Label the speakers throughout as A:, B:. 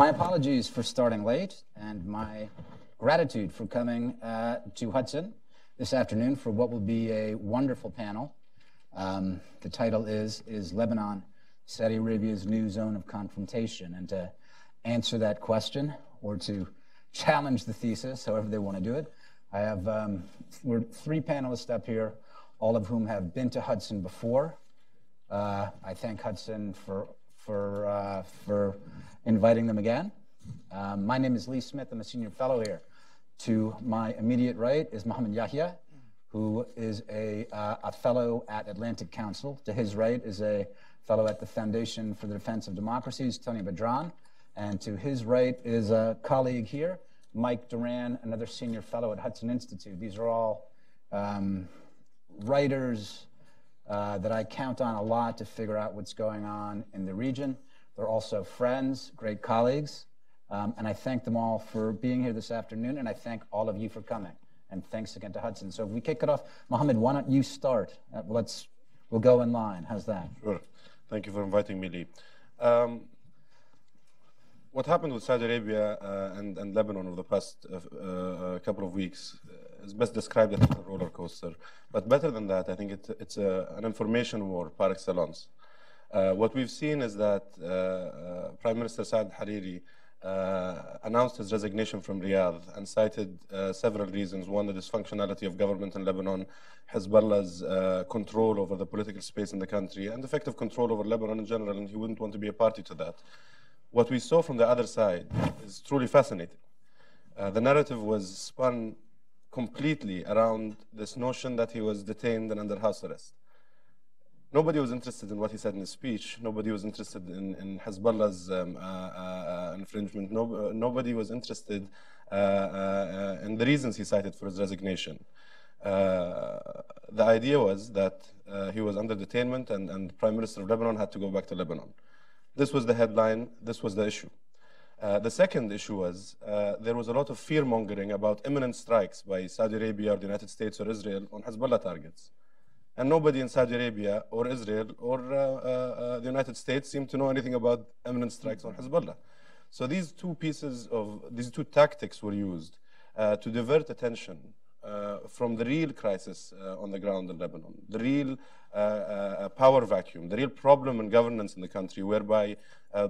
A: my apologies for starting late and my gratitude for coming uh, to Hudson this afternoon for what will be a wonderful panel. Um, the title is Is Lebanon Saudi Arabia's New Zone of Confrontation? And to answer that question or to challenge the thesis, however they want to do it, I have um, we're three panelists up here, all of whom have been to Hudson before. Uh, I thank Hudson for for uh, for inviting them again. Um, my name is Lee Smith. I'm a senior fellow here. To my immediate right is Mohammed Alyahya, who is a, uh, a fellow at Atlantic Council. To his right is a fellow at the Foundation for the Defense of Democracies, Tony Badran. And to his right is a colleague here, Mike Doran, another senior fellow at Hudson Institute. These are all um, writers uh, that I count on a lot to figure out what's going on in the region. They're also friends, great colleagues. Um, and I thank them all for being here this afternoon, and I thank all of you for coming. And thanks again to Hudson. So if we kick it off, Mohammed, why don't you start? Uh, let's, we'll go in line. How's that?
B: Sure. Thank you for inviting me, Lee. Um, what happened with Saudi Arabia uh, and, and, Lebanon over the past uh, uh couple of weeks uh, is best described as a roller coaster. But better than that, I think it, it's a, an information war par excellence. Uh, what we've seen is that Prime Minister Saad Hariri uh, announced his resignation from Riyadh and cited uh, several reasons. One, the dysfunctionality of government in Lebanon, Hezbollah's uh, control over the political space in the country, and effective control over Lebanon in general, and he wouldn't want to be a party to that. What we saw from the other side is truly fascinating. Uh, the narrative was spun completely around this notion that he was detained and under house arrest nobody was interested in what he said in his speech. Nobody was interested in, in Hezbollah's um, uh, uh, infringement. No, uh, nobody was interested uh, uh, in the reasons he cited for his resignation. Uh, the idea was that he was under detainment and, and the Prime Minister of Lebanon had to go back to Lebanon. This was the headline. This was the issue. the second issue was there was a lot of fear mongering about imminent strikes by Saudi Arabia or the United States or Israel on Hezbollah targets. And nobody in Saudi Arabia or Israel or uh, uh, uh, the United States seem to know anything about imminent strikes on Hezbollah. So these two pieces of, these two tactics were used uh, to divert attention uh, from the real crisis uh, on the ground in Lebanon, the real power vacuum, the real problem in governance in the country, whereby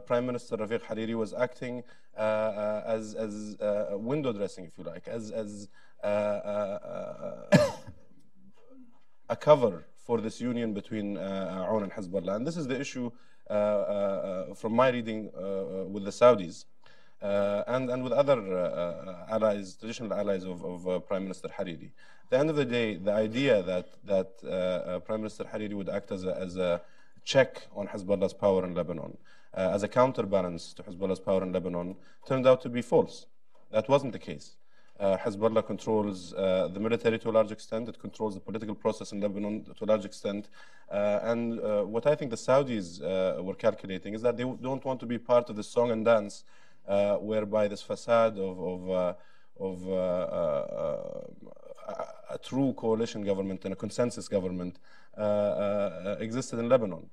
B: Prime Minister Rafiq Hariri was acting as, as window dressing, if you like, as, as a cover for this union between uh, Aoun and Hezbollah. And this is the issue uh, uh, from my reading with the Saudis. Uh, and, and with other uh, allies, traditional allies of, of Prime Minister Hariri. At the end of the day, the idea that, that Prime Minister Hariri would act as a, as a check on Hezbollah's power in Lebanon, as a counterbalance to Hezbollah's power in Lebanon, turned out to be false. That wasn't the case. Uh, Hezbollah controls uh, the military to a large extent. It controls the political process in Lebanon to a large extent. Uh, and uh, what I think the Saudis uh, were calculating is that they don't want to be part of the song and dance uh, whereby this facade of, of, of a true coalition government and a consensus government existed in Lebanon.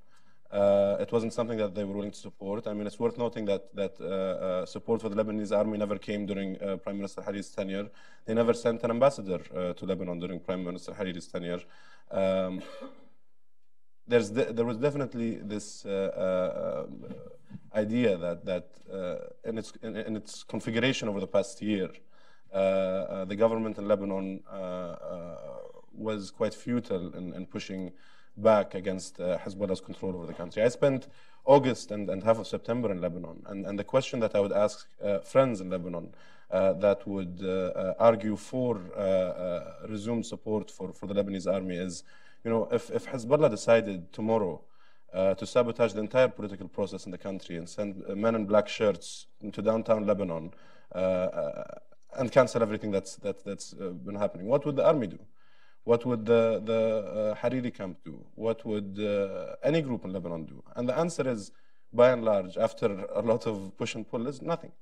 B: Uh, it wasn't something that they were willing to support. I mean, it's worth noting that that uh, uh, support for the Lebanese army never came during uh, Prime Minister Hariri's tenure. They never sent an ambassador uh, to Lebanon during Prime Minister Hariri's tenure. Um, there's de there was definitely this uh, idea that that in its in, in, its configuration over the past year, the government in Lebanon was quite futile in, in pushing back against uh, Hezbollah's control over the country. I spent August and, and half of September in Lebanon, and, and the question that I would ask uh, friends in Lebanon uh, that would uh, uh, argue for uh, resumed support for, for the Lebanese army is, you know, if, if Hezbollah decided tomorrow to sabotage the entire political process in the country and send men in black shirts into downtown Lebanon and cancel everything that's, that, that's been happening, what would the army do? What would the, the uh, Hariri camp do? What would uh, any group in Lebanon do? And the answer is, by and large, after a lot of push and pull, is nothing.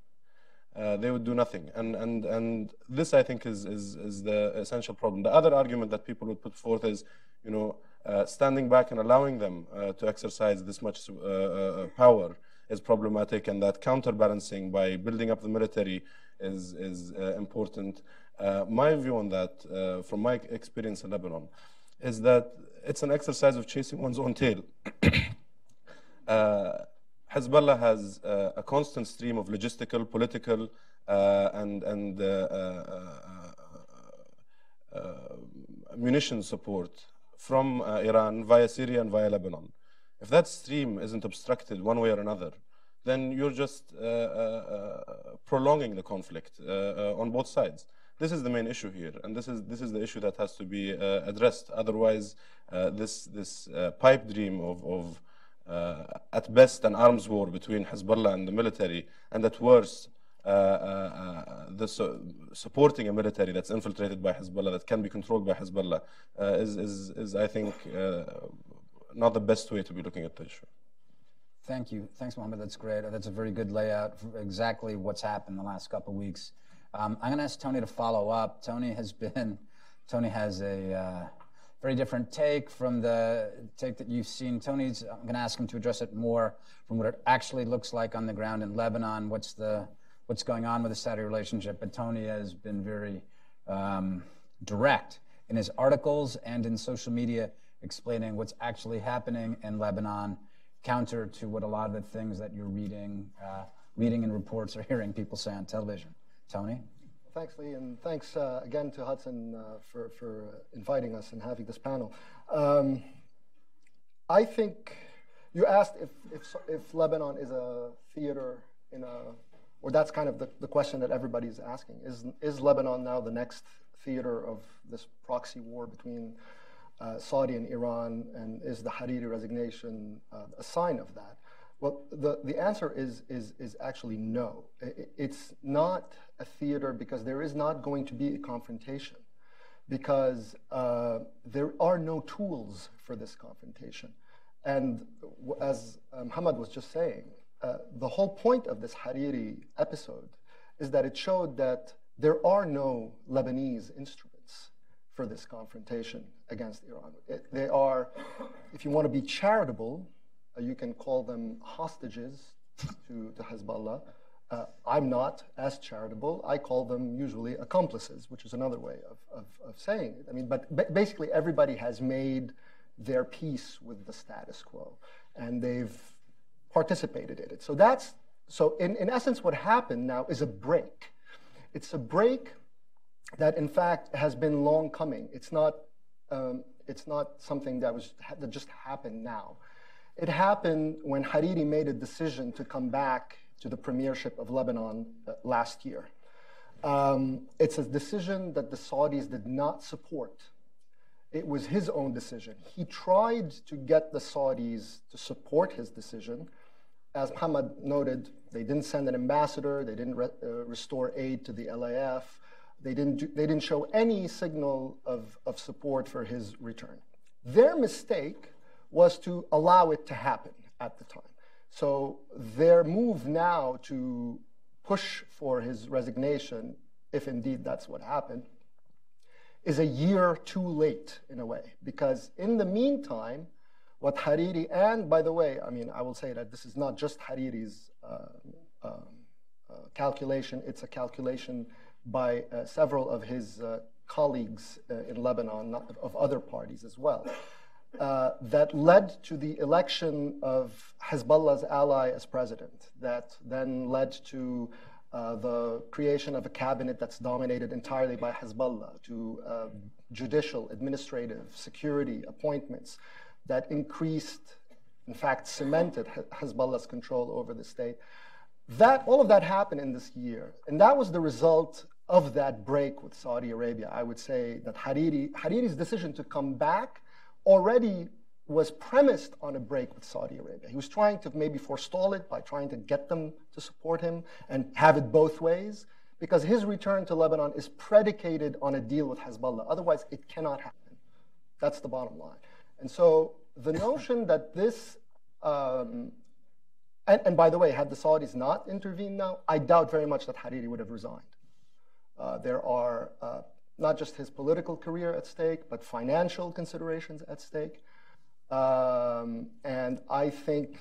B: Uh, they would do nothing. And, and, and this, I think, is, is, is the essential problem. The other argument that people would put forth is, you know, uh, standing back and allowing them uh, to exercise this much uh, power is problematic, and that counterbalancing by building up the military is, is uh, important. Uh, my view on that, uh, from my experience in Lebanon, is that it's an exercise of chasing one's own tail. Uh, Hezbollah has uh, a constant stream of logistical, political, uh, and, and munition support from Iran via Syria and via Lebanon. If that stream isn't obstructed one way or another, then you're just uh, uh, prolonging the conflict uh, on both sides. This is the main issue here, and this is this is the issue that has to be addressed. Otherwise, this this pipe dream of, of at best an arms war between Hezbollah and the military, and at worst uh, uh, the su supporting a military that's infiltrated by Hezbollah, that can be controlled by Hezbollah, uh, is, is, is, I think, not the best way to be looking at the issue.
A: Thank you. Thanks, Mohammed. That's great. That's a very good layout exactly what's happened the last couple of weeks. Um, I'm going to ask Tony to follow up. Tony has been, Tony has a uh, very different take from the take that you've seen. Tony's, I'm going to ask him to address it more from what it actually looks like on the ground in Lebanon. What's the, what's going on with the Saudi relationship? But Tony has been very um, direct in his articles and in social media explaining what's actually happening in Lebanon counter to what a lot of the things that you're reading, uh, reading in reports or hearing people say on television. Tony?
C: Thanks, Lee, and thanks uh, again to Hudson uh, for, for inviting us and having this panel. Um, I think you asked if, if, if Lebanon is a theater in a, or that's kind of the, the question that everybody's asking. Is, is Lebanon now the next theater of this proxy war between uh, Saudi and Iran, and is the Hariri resignation uh, a sign of that? Well, the, the answer is, is, is actually no. It's not a theater because there is not going to be a confrontation, because uh, there are no tools for this confrontation. And as Muhammad was just saying, uh, the whole point of this Hariri episode is that it showed that there are no Lebanese instruments for this confrontation against Iran. It, they are, if you want to be charitable, uh, you can call them hostages to, to Hezbollah. Uh, I'm not as charitable. I call them usually accomplices, which is another way of, of, of saying it. I mean, but basically, everybody has made their peace with the status quo, and they've participated in it. So that's so. In, in essence, what happened now is a break. It's a break that, in fact, has been long coming. It's not. Um, it's not something that was that just happened now. It happened when Hariri made a decision to come back to the premiership of Lebanon uh, last year. Um, it's a decision that the Saudis did not support. It was his own decision. He tried to get the Saudis to support his decision. As Muhammad noted, they didn't send an ambassador, they didn't re uh, restore aid to the LAF, they didn't, do, they didn't show any signal of, of support for his return. Their mistake was to allow it to happen at the time. So their move now to push for his resignation, if indeed that's what happened, is a year too late in a way. Because in the meantime, what Hariri, and by the way, I mean, I will say that this is not just Hariri's uh, uh, uh, calculation, it's a calculation by uh, several of his uh, colleagues uh, in Lebanon, of other parties as well uh, that led to the election of Hezbollah's ally as president, that then led to uh, the creation of a cabinet that's dominated entirely by Hezbollah, to uh, judicial, administrative, security appointments that increased, in fact, cemented Hezbollah's control over the state. That, all of that happened in this year. And that was the result of that break with Saudi Arabia. I would say that Hariri, Hariri's decision to come back already was premised on a break with Saudi Arabia. He was trying to maybe forestall it by trying to get them to support him and have it both ways, because his return to Lebanon is predicated on a deal with Hezbollah. Otherwise, it cannot happen. That's the bottom line. And so the notion that this, um, and, and, by the way, had the Saudis not intervened now, I doubt very much that Hariri would have resigned. Uh, there are uh, not just his political career at stake, but financial considerations at stake. Um, and I think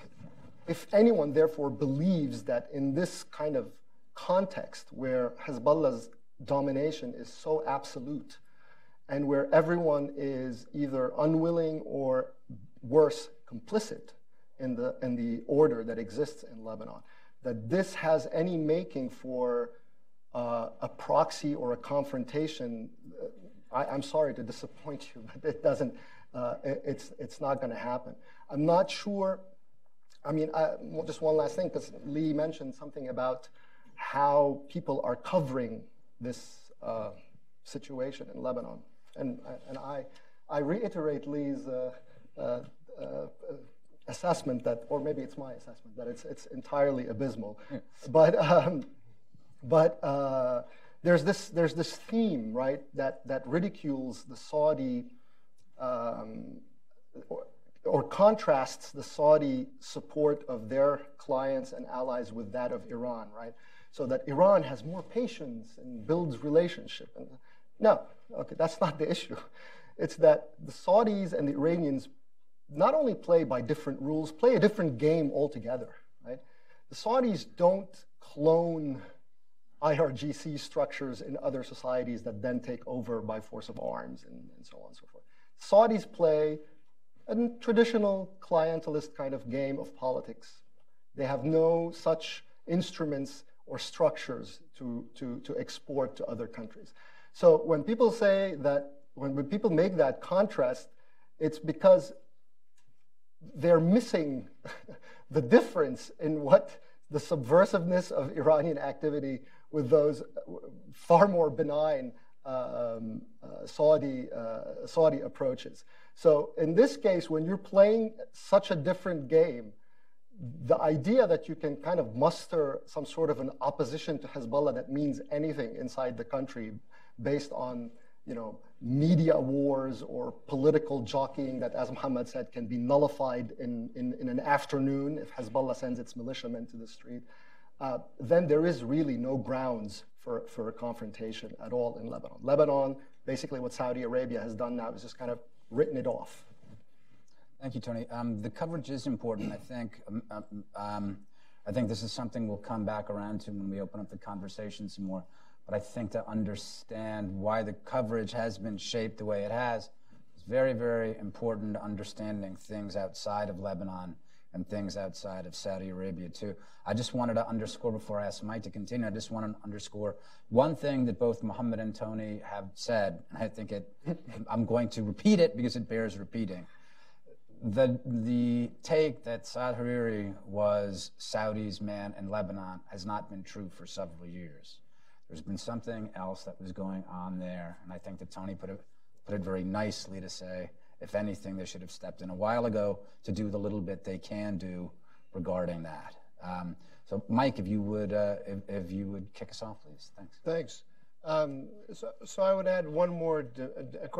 C: if anyone, therefore, believes that in this kind of context where Hezbollah's domination is so absolute and where everyone is either unwilling or worse, complicit in the, in the order that exists in Lebanon, that this has any making for uh, a proxy or a confrontation, I, am sorry to disappoint you, but it doesn't, uh, it, it's, it's not going to happen. I'm not sure. I mean, I, just one last thing, because Lee mentioned something about how people are covering this uh, situation in Lebanon. And, and I, I reiterate Lee's uh, uh, uh assessment that, or maybe it's my assessment, that it's, it's entirely abysmal. But, um, but uh, there's, this, there's this theme, right, that, that ridicules the Saudi um, or, or contrasts the Saudi support of their clients and allies with that of Iran, right? So that Iran has more patience and builds relationship. And no, okay, that's not the issue. It's that the Saudis and the Iranians not only play by different rules, play a different game altogether, right? The Saudis don't clone IRGC structures in other societies that then take over by force of arms and, and so on and so forth. Saudis play a traditional clientelist kind of game of politics. They have no such instruments or structures to, to, to export to other countries. So when people say that, when, when people make that contrast, it's because they're missing the difference in what the subversiveness of Iranian activity with those far more benign um, uh, Saudi, uh, Saudi approaches. So in this case, when you're playing such a different game, the idea that you can kind of muster some sort of an opposition to Hezbollah that means anything inside the country based on you know, media wars or political jockeying that, as Muhammad said, can be nullified in, in, in an afternoon if Hezbollah sends its militiamen to the street, uh, then there is really no grounds for, for a confrontation at all in Lebanon. Lebanon, basically what Saudi Arabia has done now is just kind of written it off.
A: Thank you, Tony. Um, the coverage is important. I think um, um, I think this is something we'll come back around to when we open up the conversation some more. But I think to understand why the coverage has been shaped the way it has, it's very, very important understanding things outside of Lebanon and things outside of Saudi Arabia too. I just wanted to underscore before I ask Mike to continue. I just want to underscore one thing that both Muhammad and Tony have said, and I think it. I'm going to repeat it because it bears repeating. The the take that Saad Hariri was Saudi's man in Lebanon has not been true for several years. There's been something else that was going on there, and I think that Tony put it put it very nicely to say if anything, they should have stepped in a while ago to do the little bit they can do regarding that. Um, so, Mike, if you would, uh, if, if, you would kick us off, please. Thanks.
D: Thanks. Um, so, so, I would add one more.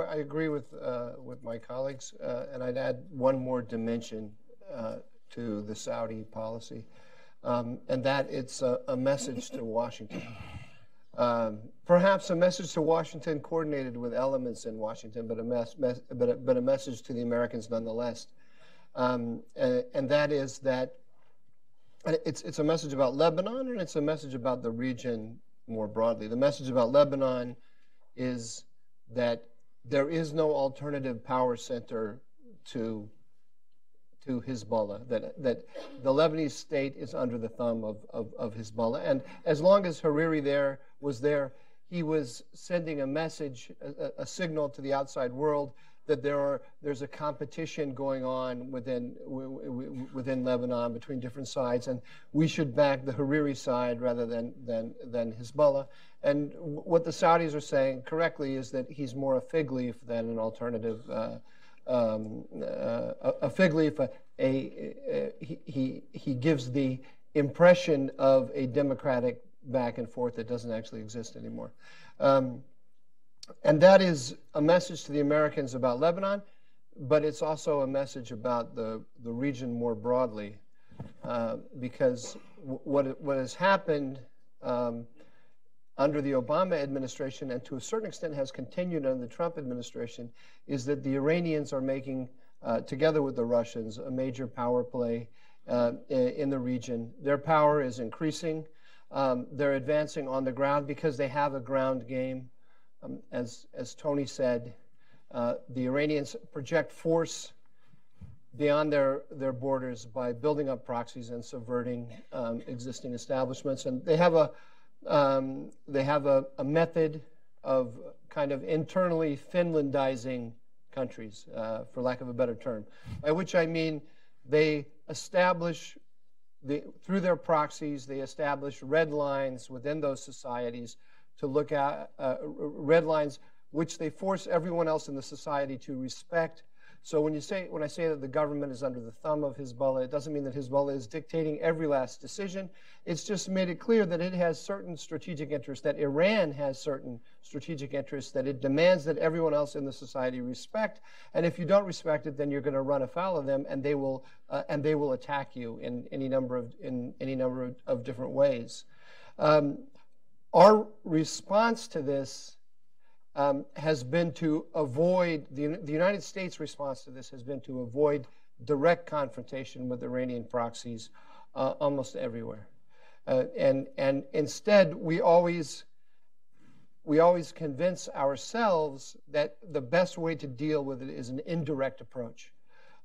D: I agree with uh, with my colleagues, uh, and I'd add one more dimension uh, to the Saudi policy, um, and that it's a, a message to Washington. Um, perhaps a message to Washington coordinated with elements in Washington, but a, mes- mes- but a, but a message to the Americans nonetheless. Um, and, and, that is that it's, it's a message about Lebanon and it's a message about the region more broadly. The message about Lebanon is that there is no alternative power center to to Hezbollah, that, that the Lebanese state is under the thumb of, of, of Hezbollah. And as long as Hariri there was there, he was sending a message, a, a signal to the outside world that there are there's a competition going on within within Lebanon between different sides, and we should back the Hariri side rather than than than Hezbollah. And what the Saudis are saying correctly is that he's more a fig leaf than an alternative. Uh, um, uh, a, fig leaf, a, a, a, he, he gives the impression of a democratic back and forth that doesn't actually exist anymore. Um, and that is a message to the Americans about Lebanon, but it's also a message about the, the region more broadly. Uh, because what, what has happened um, under the Obama administration, and to a certain extent has continued under the Trump administration, is that the Iranians are making, uh, together with the Russians, a major power play uh, in the region. Their power is increasing. Um, they're advancing on the ground because they have a ground game. Um, as, as Tony said, uh, the Iranians project force beyond their, their borders by building up proxies and subverting um, existing establishments. And they have a, um, they have a, a, method of kind of internally Finlandizing countries, uh, for lack of a better term, by which I mean they establish, the, through their proxies, they establish red lines within those societies to look at, uh, red lines which they force everyone else in the society to respect so when you say when I say that the government is under the thumb of Hezbollah, it doesn't mean that Hezbollah is dictating every last decision. It's just made it clear that it has certain strategic interests, that Iran has certain strategic interests, that it demands that everyone else in the society respect. And if you don't respect it, then you're going to run afoul of them, and they will uh, and they will attack you in any number of in any number of, of different ways. Um, our response to this um, has been to avoid, the, the United States response to this has been to avoid direct confrontation with Iranian proxies uh, almost everywhere. Uh, and, and instead, we always, we always convince ourselves that the best way to deal with it is an indirect approach.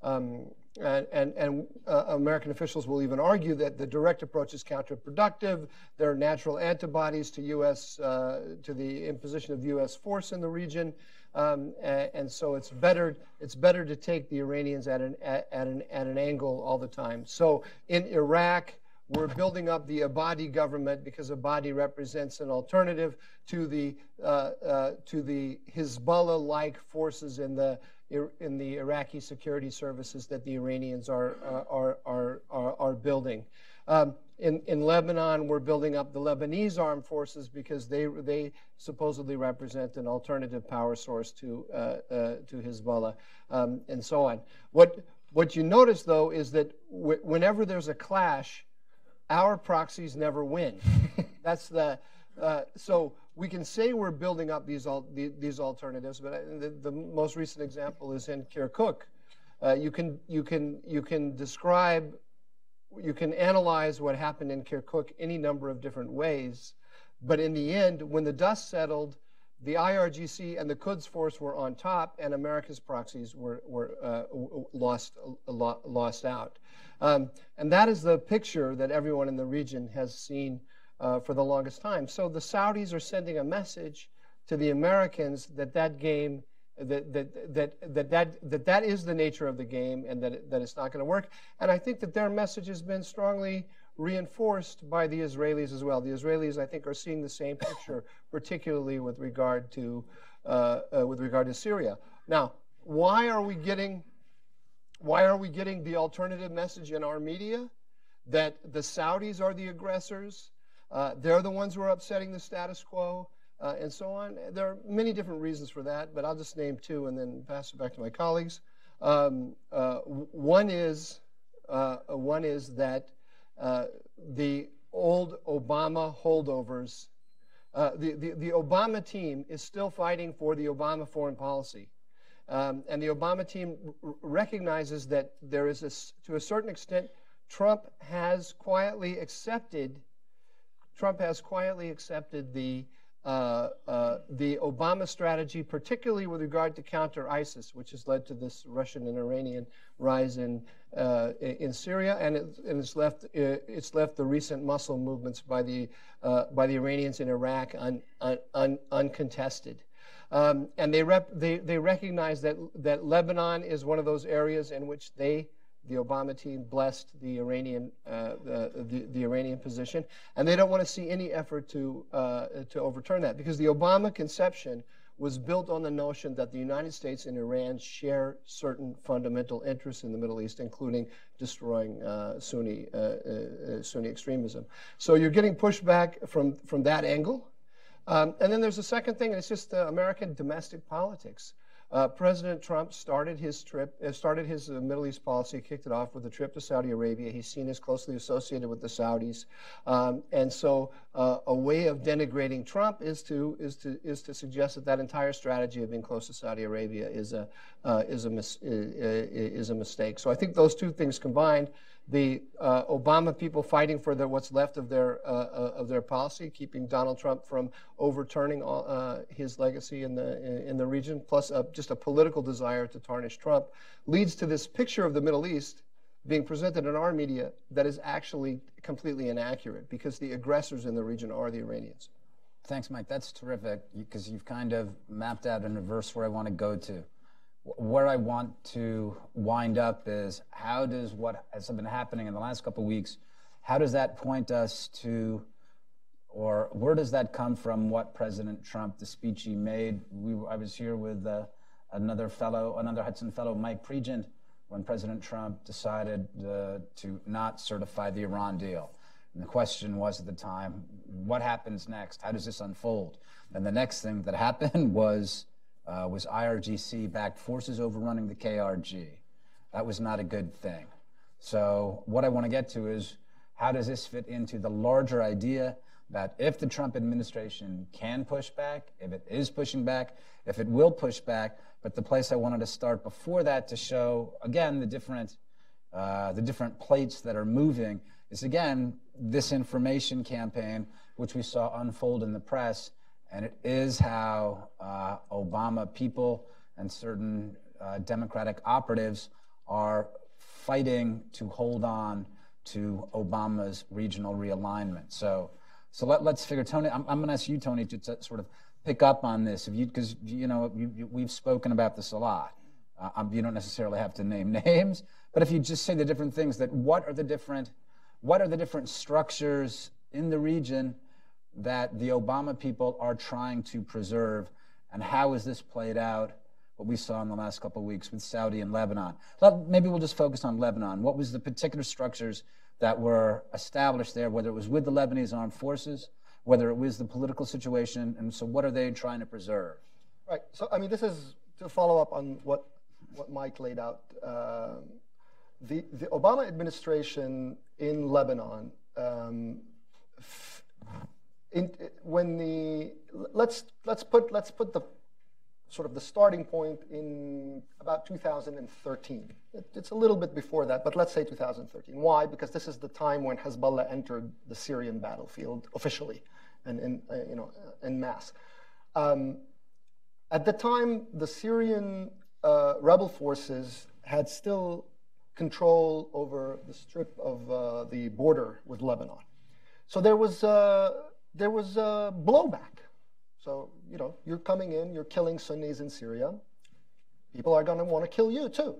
D: Um, and, and, and uh, American officials will even argue that the direct approach is counterproductive. There are natural antibodies to U.S. Uh, to the imposition of U.S. force in the region, um, and, and, so it's better it's better to take the Iranians at an at, at, an at an angle all the time. So in Iraq. We're building up the Abadi government because Abadi represents an alternative to the uh, uh to the Hezbollah-like forces in the in the Iraqi security services that the Iranians are, uh, are, are, are, are, building. Um, in, in Lebanon, we're building up the Lebanese armed forces because they, they supposedly represent an alternative power source to, uh, uh, to Hezbollah um, and so on. What, what you notice, though, is that whenever there's a clash, our proxies never win. That's the, uh, so we can say we're building up these, al these alternatives, but the, the, most recent example is in Kirkuk. Uh, you, can, you, can, you can describe, you can analyze what happened in Kirkuk any number of different ways, but in the end, when the dust settled, the IRGC and the Quds Force were on top, and America's proxies were, were uh, lost, lost out. Um, and that is the picture that everyone in the region has seen uh, for the longest time. So the Saudis are sending a message to the Americans that that game that that that that that that, that is the nature of the game and that it, that it's not going to work. And I think that their message has been strongly reinforced by the Israelis as well. The Israelis, I think, are seeing the same picture, particularly with regard to uh, uh, with regard to Syria. Now, why are we getting why are we getting the alternative message in our media that the Saudis are the aggressors? Uh, they're the ones who are upsetting the status quo, uh, and so on. There are many different reasons for that, but I'll just name two and then pass it back to my colleagues. Um, uh, one is uh, one is that uh, the old Obama holdovers, the, the, the Obama team is still fighting for the Obama foreign policy. Um, and the Obama team recognizes that there is, a, to a certain extent, Trump has quietly accepted Trump has quietly accepted the uh, uh, the Obama strategy, particularly with regard to counter ISIS, which has led to this Russian and Iranian rise in uh, in Syria, and, it, and it's left it's left the recent muscle movements by the uh, by the Iranians in Iraq un, un, un, uncontested. Um, and they, rep, they, they recognize that, that Lebanon is one of those areas in which they the Obama team blessed the Iranian uh, the, the, the, Iranian position, and they don't want to see any effort to uh, to overturn that because the Obama conception was built on the notion that the United States and Iran share certain fundamental interests in the Middle East, including destroying uh, Sunni uh, uh, Sunni extremism. So you're getting pushback from from that angle, um, and then there's a second thing, and it's just American domestic politics. Uh, President Trump started his trip, uh, started his uh, Middle East policy, kicked it off with a trip to Saudi Arabia. He's seen as closely associated with the Saudis, um, and so uh, a way of denigrating Trump is to is to is to suggest that that entire strategy of being close to Saudi Arabia is a uh, is a mis- is a mistake. So I think those two things combined the uh, Obama people fighting for the, what's left of their uh, uh of their policy, keeping Donald Trump from overturning all, uh, his legacy in the in, in the region, plus a, just a political desire to tarnish Trump, leads to this picture of the Middle East being presented in our media that is actually completely inaccurate because the aggressors in the region are the Iranians.
A: Thanks, Mike. That's terrific because you've kind of mapped out in reverse where I want to go to. Where I want to wind up is how does what has been happening in the last couple of weeks, how does that point us to, or where does that come from what President Trump, the speech he made? We, I was here with uh, another fellow, another Hudson fellow, Mike Pregent, when President Trump decided uh, to not certify the Iran deal. And the question was at the time, what happens next? How does this unfold? And the next thing that happened was uh, was IRGC-backed forces overrunning the KRG. That was not a good thing. So what I want to get to is how does this fit into the larger idea that if the Trump administration can push back, if it is pushing back, if it will push back, but the place I wanted to start before that to show again the different uh, the different plates that are moving is again this information campaign which we saw unfold in the press, and it is how uh, Obama people and certain uh, Democratic operatives are fighting to hold on to Obama's regional realignment. So so let, us figure, Tony, I'm, I'm going to ask you, Tony, to, sort of pick up on this, if you because you know you, you, we've spoken about this a lot. Uh, um, you don't necessarily have to name names, but if you just say the different things, that what are the different, what are the different structures in the region that the Obama people are trying to preserve, and how is this played out? What we saw in the last couple of weeks with Saudi and Lebanon. maybe we'll just focus on Lebanon. What was the particular structures that were established there, whether it was with the Lebanese armed forces, whether it was the political situation, and so what are they trying to preserve?
C: Right. So, I mean, this is to follow up on what, what Mike laid out. Uh, the, the Obama administration in Lebanon, um, in, when the let's let's put let's put the sort of the starting point in about 2013. It, it's a little bit before that, but let's say 2013. Why? Because this is the time when Hezbollah entered the Syrian battlefield officially and in, uh, you know, in mass. Um, at the time, the Syrian uh, rebel forces had still control over the strip of uh, the border with Lebanon. So there was, uh, there was a blowback so, you know, you're coming in, you're killing Sunnis in Syria. People are going to want to kill you too.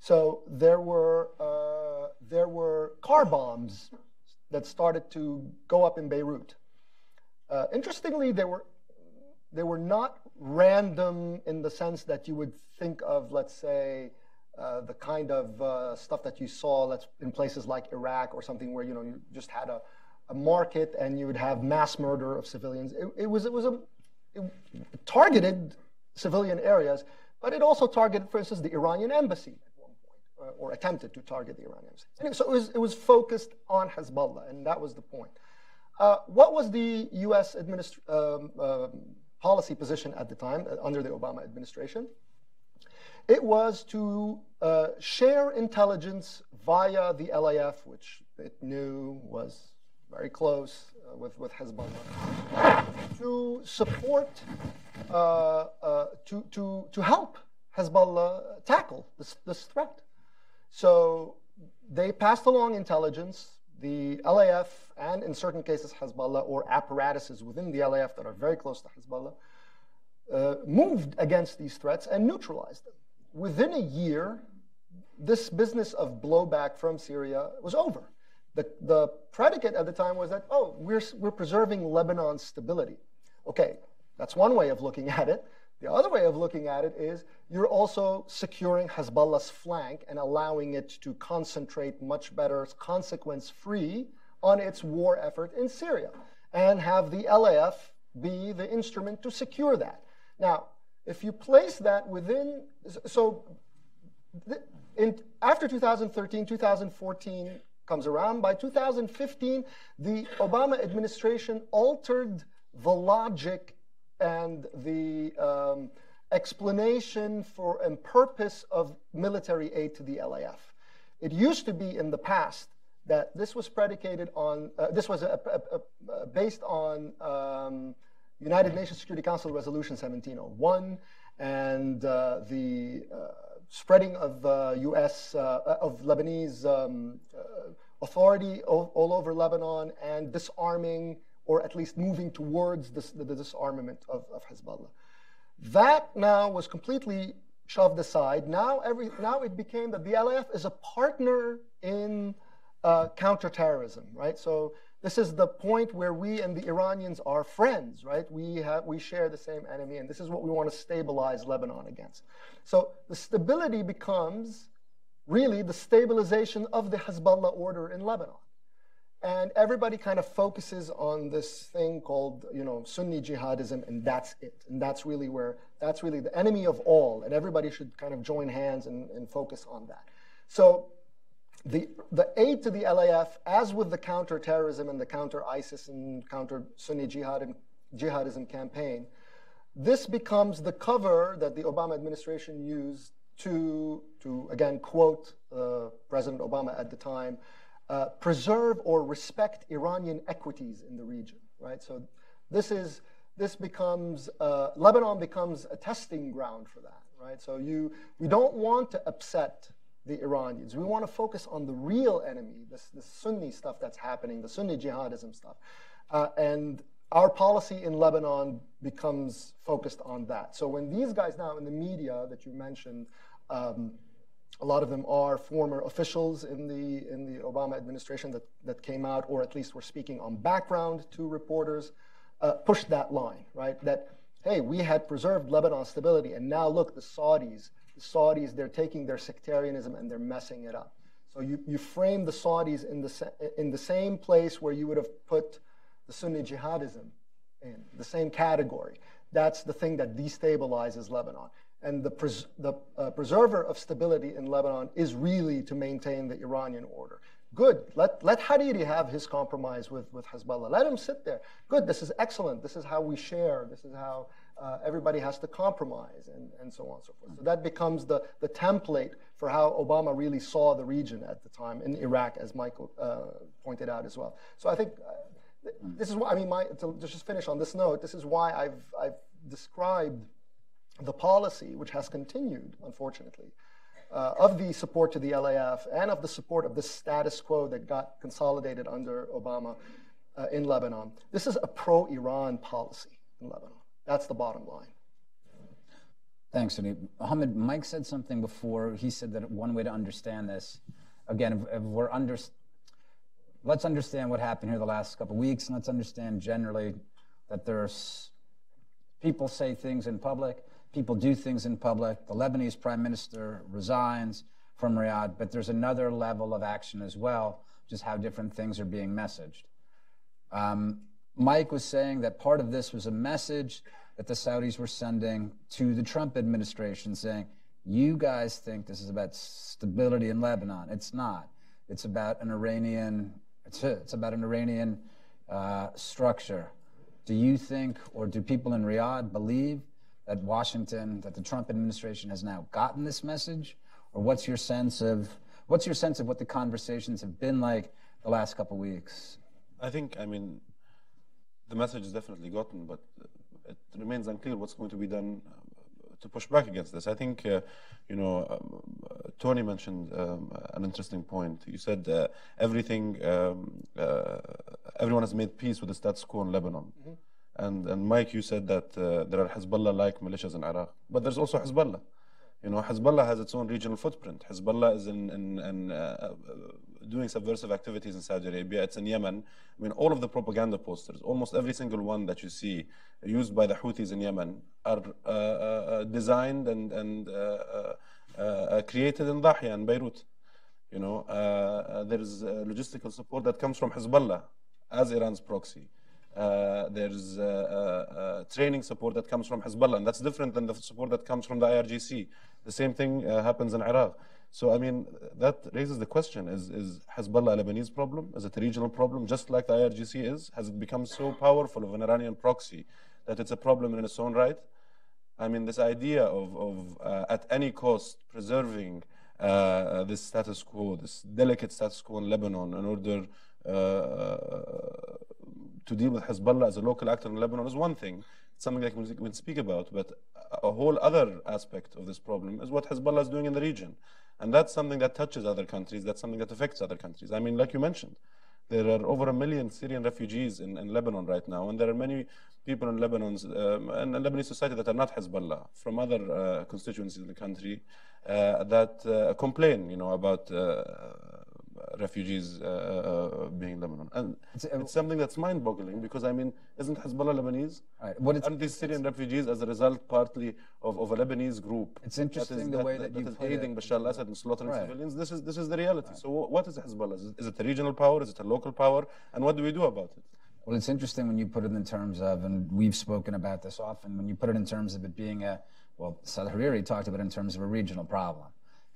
C: So there were, uh, there were car bombs that started to go up in Beirut. Uh, interestingly, they were, they were not random in the sense that you would think of, let's say, uh, the kind of uh, stuff that you saw that's in places like Iraq or something where you know you just had a, a market and you would have mass murder of civilians. It, it was it was a it targeted civilian areas, but it also targeted, for instance, the Iranian embassy at one point, uh, or attempted to target the Iranian embassy. Anyway, so it was, it was focused on Hezbollah, and that was the point. Uh, what was the U.S. Um, uh, policy position at the time uh, under the Obama administration? It was to uh, share intelligence via the LAF, which it knew was very close uh, with, with Hezbollah, to support, uh, uh, to, to, to help Hezbollah tackle this, this threat. So they passed along intelligence. The LAF and in certain cases Hezbollah or apparatuses within the LAF that are very close to Hezbollah uh, moved against these threats and neutralized them. Within a year, this business of blowback from Syria was over. The, the predicate at the time was that, oh, we're, we're preserving Lebanon's stability. Okay, that's one way of looking at it. The other way of looking at it is you're also securing Hezbollah's flank and allowing it to concentrate much better, consequence free, on its war effort in Syria and have the LAF be the instrument to secure that. Now, if you place that within, so in, after 2013, 2014, comes around. By 2015, the Obama administration altered the logic and the um, explanation for and purpose of military aid to the LAF. It used to be in the past that this was predicated on, uh, this was a, a, a, based on um, United Nations Security Council Resolution 1701 and uh, the uh, spreading of U.S. Uh, of Lebanese um, uh, authority all, all, over Lebanon and disarming or at least moving towards this, the, the, disarmament of, of Hezbollah. That now was completely shoved aside. Now, every, now it became that the LAF is a partner in uh, counterterrorism, right? So this is the point where we and the Iranians are friends, right? We, have, we share the same enemy, and this is what we want to stabilize Lebanon against. So the stability becomes really the stabilization of the Hezbollah order in Lebanon. And everybody kind of focuses on this thing called, you know, Sunni jihadism, and that's it. And that's really where, that's really the enemy of all, and everybody should kind of join hands and, and focus on that. So the, the aid to the LAF, as with the counterterrorism and the counter ISIS and counter Sunni jihad and jihadism campaign, this becomes the cover that the Obama administration used to, to again, quote uh, President Obama at the time, uh, preserve or respect Iranian equities in the region, right? So this is, this becomes, uh, Lebanon becomes a testing ground for that, right? So you, we don't want to upset the Iranians. We want to focus on the real enemy, this, this Sunni stuff that's happening, the Sunni jihadism stuff. Uh, and our policy in Lebanon becomes focused on that. So when these guys now in the media that you mentioned, um, a lot of them are former officials in the, in the Obama administration that, that came out, or at least were speaking on background to reporters, uh, pushed that line, right? That, hey, we had preserved Lebanon's stability, and now look, the Saudis Saudis, they're taking their sectarianism and they're messing it up. So you, you frame the Saudis in the, in the same place where you would have put the Sunni jihadism in, the same category. That's the thing that destabilizes Lebanon. And the, pres the uh, preserver of stability in Lebanon is really to maintain the Iranian order. Good. Let, let Hariri have his compromise with, with Hezbollah. Let him sit there. Good. This is excellent. This is how we share. This is how uh, everybody has to compromise and, and so on and so forth. So that becomes the, the template for how Obama really saw the region at the time in Iraq, as Michael uh, pointed out as well. So I think uh, this is why, I mean, my, to just finish on this note, this is why I've, I've described the policy, which has continued, unfortunately, uh, of the support to the LAF and of the support of the status quo that got consolidated under Obama uh, in Lebanon. This is a pro Iran policy in Lebanon. That's the bottom line.
A: Thanks, Sunny. Mohammed, Mike said something before. He said that one way to understand this, again, if, if we're under, let's understand what happened here the last couple of weeks, and let's understand generally that there's people say things in public, people do things in public. The Lebanese prime minister resigns from Riyadh, but there's another level of action as well, just how different things are being messaged. Um, Mike was saying that part of this was a message that the Saudis were sending to the Trump administration saying, you guys think this is about stability in Lebanon. It's not. It's about an Iranian, it's, it's about an Iranian uh, structure. Do you think, or do people in Riyadh believe that Washington, that the Trump administration has now gotten this message? Or what's your sense of, what's your sense of what the conversations have been like the last couple of weeks?
B: I think, I mean, the message is definitely gotten, but it remains unclear what's going to be done uh, to push back against this. I think, uh, you know, um, uh, Tony mentioned um, an interesting point. You said uh, everything, um, uh, everyone has made peace with the status quo in Lebanon. Mm -hmm. And, and Mike, you said that uh, there are Hezbollah-like militias in Iraq, but there's also Hezbollah. You know, Hezbollah has its own regional footprint. Hezbollah is in, in, in doing subversive activities in Saudi Arabia. It's in Yemen. I mean, all of the propaganda posters, almost every single one that you see used by the Houthis in Yemen are uh, uh, designed and, and uh, uh, uh created in Dahia and Beirut. You know, uh, there's logistical support that comes from Hezbollah as Iran's proxy. there's training support that comes from Hezbollah, and that's different than the support that comes from the IRGC. The same thing happens in Iraq. So, I mean, that raises the question, is, is Hezbollah a Lebanese problem? Is it a regional problem, just like the IRGC is? Has it become so powerful of an Iranian proxy that it's a problem in its own right? I mean, this idea of, of uh, at any cost preserving uh, this status quo, this delicate status quo in Lebanon, in order uh, to deal with Hezbollah as a local actor in Lebanon is one thing. It's something that we can speak about. But a whole other aspect of this problem is what Hezbollah is doing in the region. And that's something that touches other countries. That's something that affects other countries. I mean, like you mentioned, there are over a million Syrian refugees in, in Lebanon right now, and there are many people in Lebanon's um, and Lebanese society that are not Hezbollah from other uh, constituencies in the country uh, that uh, complain, you know, about uh, refugees uh, uh, being in Lebanon. And it's, it's something that's mind-boggling because, I mean, isn't Hezbollah Lebanese?
A: Right. What
B: Aren't these Syrian refugees as a result partly of, of a Lebanese group?
A: It's interesting the way that,
B: that
A: you
B: is aiding. Bashar al-Assad and slaughtering
A: Right.
B: civilians. This is, this is the reality. So what is Hezbollah? Is it, is it a regional power? Is it a local power? And what do we do about it?
A: Well, it's interesting when you put it in terms of, and we've spoken about this often, when you put it in terms of it being a, well, Saad Hariri talked about it in terms of a regional problem,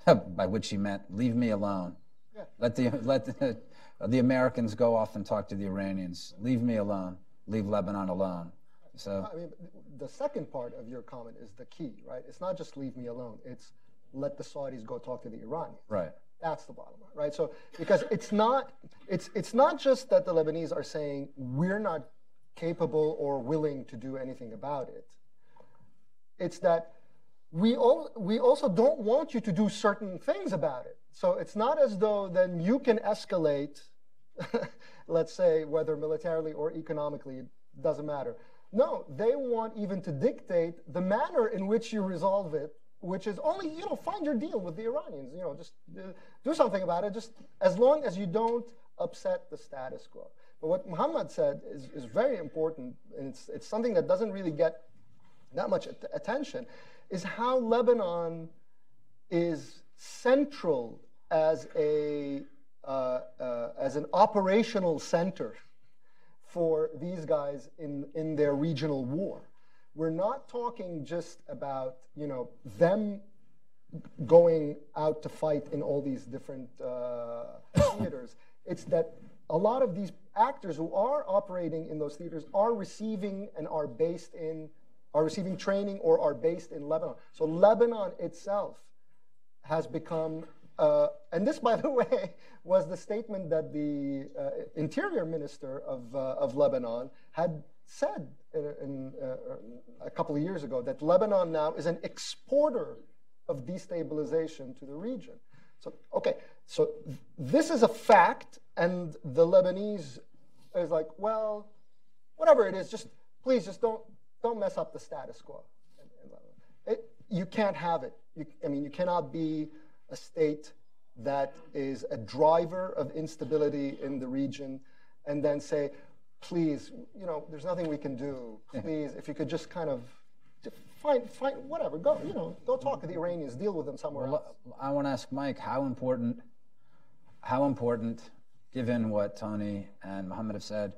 A: by which he meant, leave me alone. Let the let the, the Americans go off and talk to the Iranians. Leave me alone. Leave Lebanon alone. So
C: I mean, the second part of your comment is the key, right? It's not just leave me alone. It's let the Saudis go talk to the Iranians.
A: right,
C: That's the bottom line, right? So because it's not it's it's not just that the Lebanese are saying we're not capable or willing to do anything about it. It's that we all we also don't want you to do certain things about it. So it's not as though then you can escalate, let's say whether militarily or economically, it doesn't matter. No, they want even to dictate the manner in which you resolve it, which is only, you know, find your deal with the Iranians. You know, just uh, do something about it, just as long as you don't upset the status quo. But what Mohammed said is, is very important, and it's, it's something that doesn't really get that much attention, is how Lebanon is central as a uh, uh, as an operational center for these guys in in their regional war. We're not talking just about you know them going out to fight in all these different uh, theaters. It's that a lot of these actors who are operating in those theaters are receiving and are based in are receiving training or are based in Lebanon. So Lebanon itself has become, uh, and this, by the way, was the statement that the uh, interior minister of, uh, of Lebanon had said in, in, uh, a couple of years ago that Lebanon now is an exporter of destabilization to the region. So, okay, so th- this is a fact, and the Lebanese is like, well, whatever it is, just please just don't don't mess up the status quo. It, you can't have it. You, I mean, you cannot be a state that is a driver of instability in the region, and then say, please, you know, there's nothing we can do. Please, if you could just kind of find find whatever, go, you know, go talk to the Iranians, deal with them somewhere else.
A: I want to ask Mike how important, how important, given what Tony and Mohammed have said,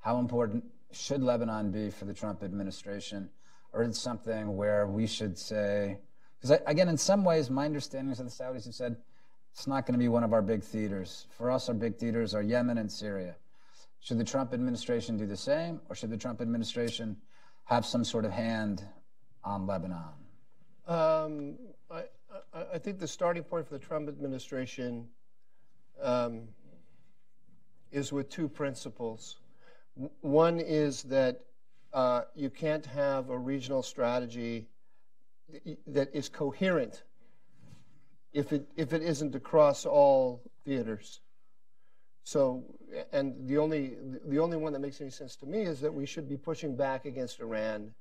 A: how important should Lebanon be for the Trump administration, or is it something where we should say? Because again, in some ways, my understanding is that the Saudis have said it's not going to be one of our big theaters. For us, our big theaters are Yemen and Syria. Should the Trump administration do the same, or should the Trump administration have some sort of hand on Lebanon?
D: Um, I, I, I think the starting point for the Trump administration um, is with two principles. One is that uh, you can't have a regional strategy that is coherent if it if it isn't across all theaters. So, and the only the only one that makes any sense to me is that we should be pushing back against Iran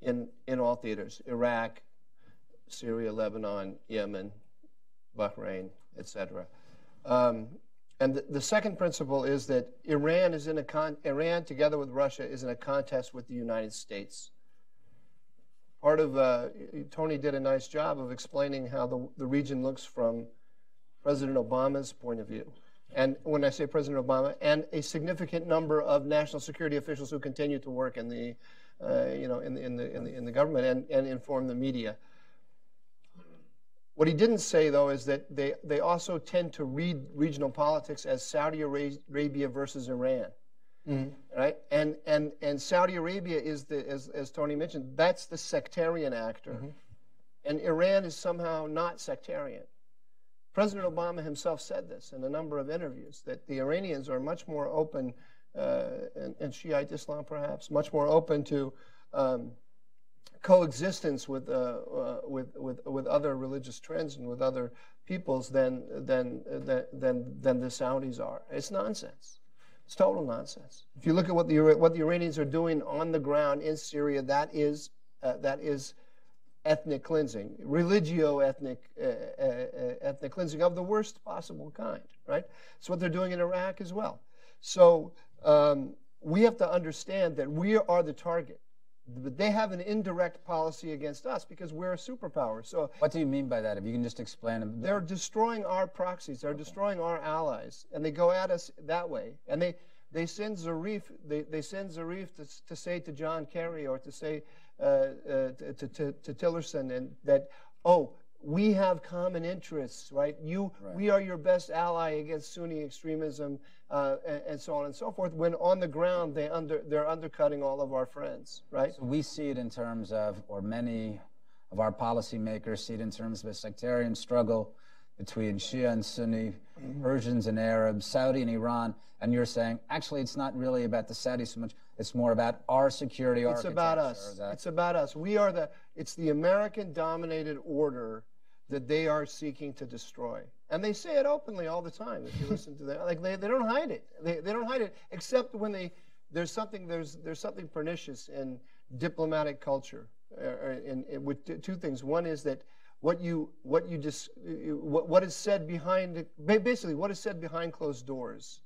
D: in in all theaters: Iraq, Syria, Lebanon, Yemen, Bahrain, etc. Um, and the, the second principle is that Iran is in a con- Iran together with Russia is in a contest with the United States. Part of uh, Tony did a nice job of explaining how the, the region looks from President Obama's point of view. And when I say President Obama, and a significant number of national security officials who continue to work in the, uh, you know, in the, in the, in the, in the government and, and inform the media. What he didn't say, though, is that they, they also tend to read regional politics as Saudi Arabia versus Iran. Right? And, and, and Saudi Arabia is the, as, as Tony mentioned, that's the sectarian actor. And Iran is somehow not sectarian. President Obama himself said this in a number of interviews that the Iranians are much more open, uh, and, and, Shiite Islam perhaps, much more open to um, coexistence with, uh, uh, with, with, with other religious trends and with other peoples than, than, than, than, than the Saudis are. It's nonsense. It's total nonsense. If you look at what the, what the Iranians are doing on the ground in Syria, that is, uh, that is ethnic cleansing, religio ethnic, uh, uh, uh, ethnic cleansing of the worst possible kind, right? It's what they're doing in Iraq as well. So um, we have to understand that we are the target. But they have an indirect policy against us because we're a superpower. So
A: what do you mean by that? If you can just explain. Them.
D: They're destroying our proxies. They're okay. destroying our allies, and they go at us that way. And they they send Zarif they, they send Zarif to, to say to John Kerry or to say uh, uh, to, to, to Tillerson and that oh we have common interests, right? You, right. we are your best ally against Sunni extremism, uh, and, and, so on and so forth. When on the ground, they under, they're undercutting all of our friends, right?
A: So we see it in terms of, or many of our policymakers see it in terms of a sectarian struggle between Shia and Sunni, Persians and Arabs, Saudi and Iran, and you're saying actually it's not really about the Saudis so much. It's more about our security.
D: It's about us. It's about us. We are the. It's the American-dominated order that they are seeking to destroy. And they say it openly all the time if you listen to them. Like they, they don't hide it. They, they don't hide it except when they there's something there's there's something pernicious in diplomatic culture. Uh, in, in, with two things. One is that what you what you just what, what is said behind basically what is said behind closed doors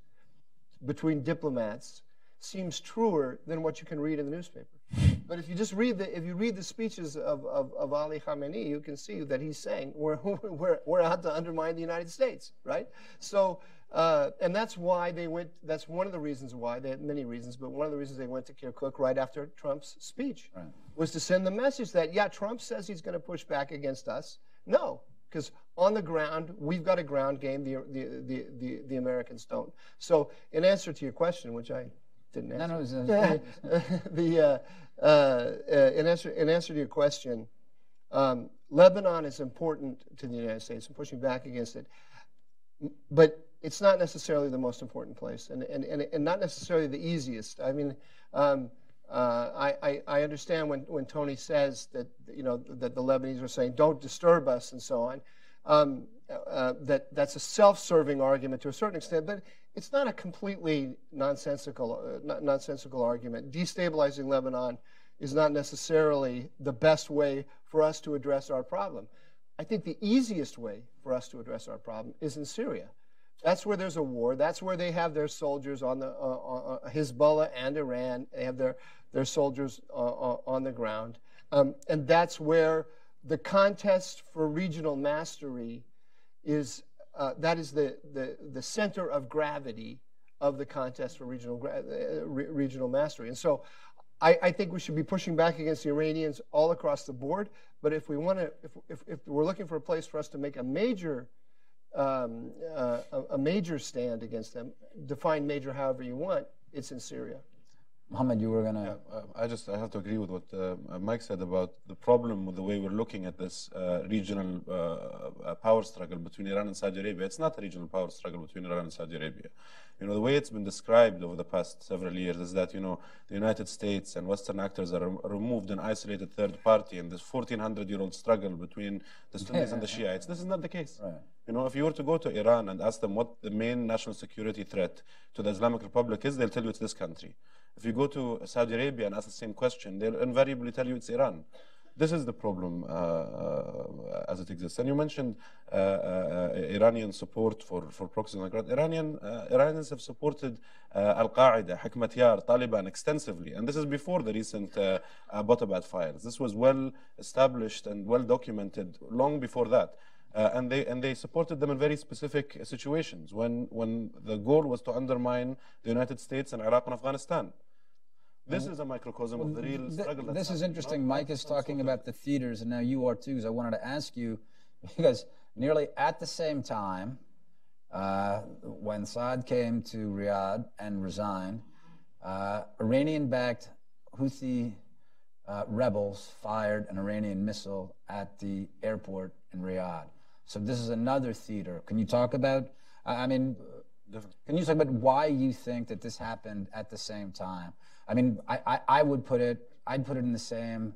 D: between diplomats seems truer than what you can read in the newspaper. But if you just read the if you read the speeches of, of, of Ali Khamenei, you can see that he's saying we're, we're, we're out to undermine the United States, right? So uh, and that's why they went. That's one of the reasons why they had many reasons, but one of the reasons they went to Kirkuk right after Trump's speech right. was to send the message that yeah, Trump says he's going to push back against us. No, because on the ground we've got a ground game. The, the the the the Americans don't. So in answer to your question, which I didn't answer. No, no, it was, the uh, uh, uh, in answer in answer to your question, um, Lebanon is important to the United States and pushing back against it, but it's not necessarily the most important place, and and, and, and not necessarily the easiest. I mean. Um, uh, I, I, understand when, when Tony says that you know that the Lebanese are saying don't disturb us and so on. Um, uh, that that's a self-serving argument to a certain extent, but it's not a completely nonsensical, uh, nonsensical argument. Destabilizing Lebanon is not necessarily the best way for us to address our problem. I think the easiest way for us to address our problem is in Syria. That's where there's a war. That's where they have their soldiers on the uh, uh, Hezbollah and Iran. They have their their soldiers uh, uh on the ground, um, and that's where the contest for regional mastery is uh, that is the, the, the center of gravity of the contest for regional, uh, re regional mastery. And so I, I, think we should be pushing back against the Iranians all across the board. But if we want to, if, if, if, we're looking for a place for us to make a major, um, uh, a, a major stand against them, define major however you want, it's in Syria.
A: Mohammed, you were going to.
B: Yeah, uh, I just I have to agree with what uh, Mike said about the problem with the way we're looking at this uh, regional uh, uh, power struggle between Iran and Saudi Arabia. It's not a regional power struggle between Iran and Saudi Arabia. You know, the way it's been described over the past several years is that, you know, the United States and Western actors are removed an isolated third party in this 1400 year old struggle between the Sunnis and the Shiites. This is not the case. Right. You know, if you were to go to Iran and ask them what the main national security threat to the Islamic Republic is, they'll tell you it's this country. If you go to Saudi Arabia and ask the same question, they'll invariably tell you it's Iran. This is the problem uh, uh, as it exists. And you mentioned uh, uh Iranian support for, for proxies the ground. Iranian, uh, Iranians have supported uh, Al Qaeda, Hekmatyar, Taliban extensively. And this is before the recent uh, Abbottabad files. This was well established and well documented long before that. Uh, and they and they supported them in very specific situations when when the goal was to undermine the United States and Iraq and Afghanistan. This is a microcosm well, of the real struggle.
A: this is interesting. Mike is talking about the theaters, and now you are too. Because I wanted to ask you, because nearly at the same time, uh, when Saad came to Riyadh and resigned, uh, Iranian-backed Houthi uh, rebels fired an Iranian missile at the airport in Riyadh. So this is another theater. Can you talk about? I mean,
B: Definitely.
A: can you talk about why you think that this happened at the same time? I mean, I, I, I would put it, I'd put it in the same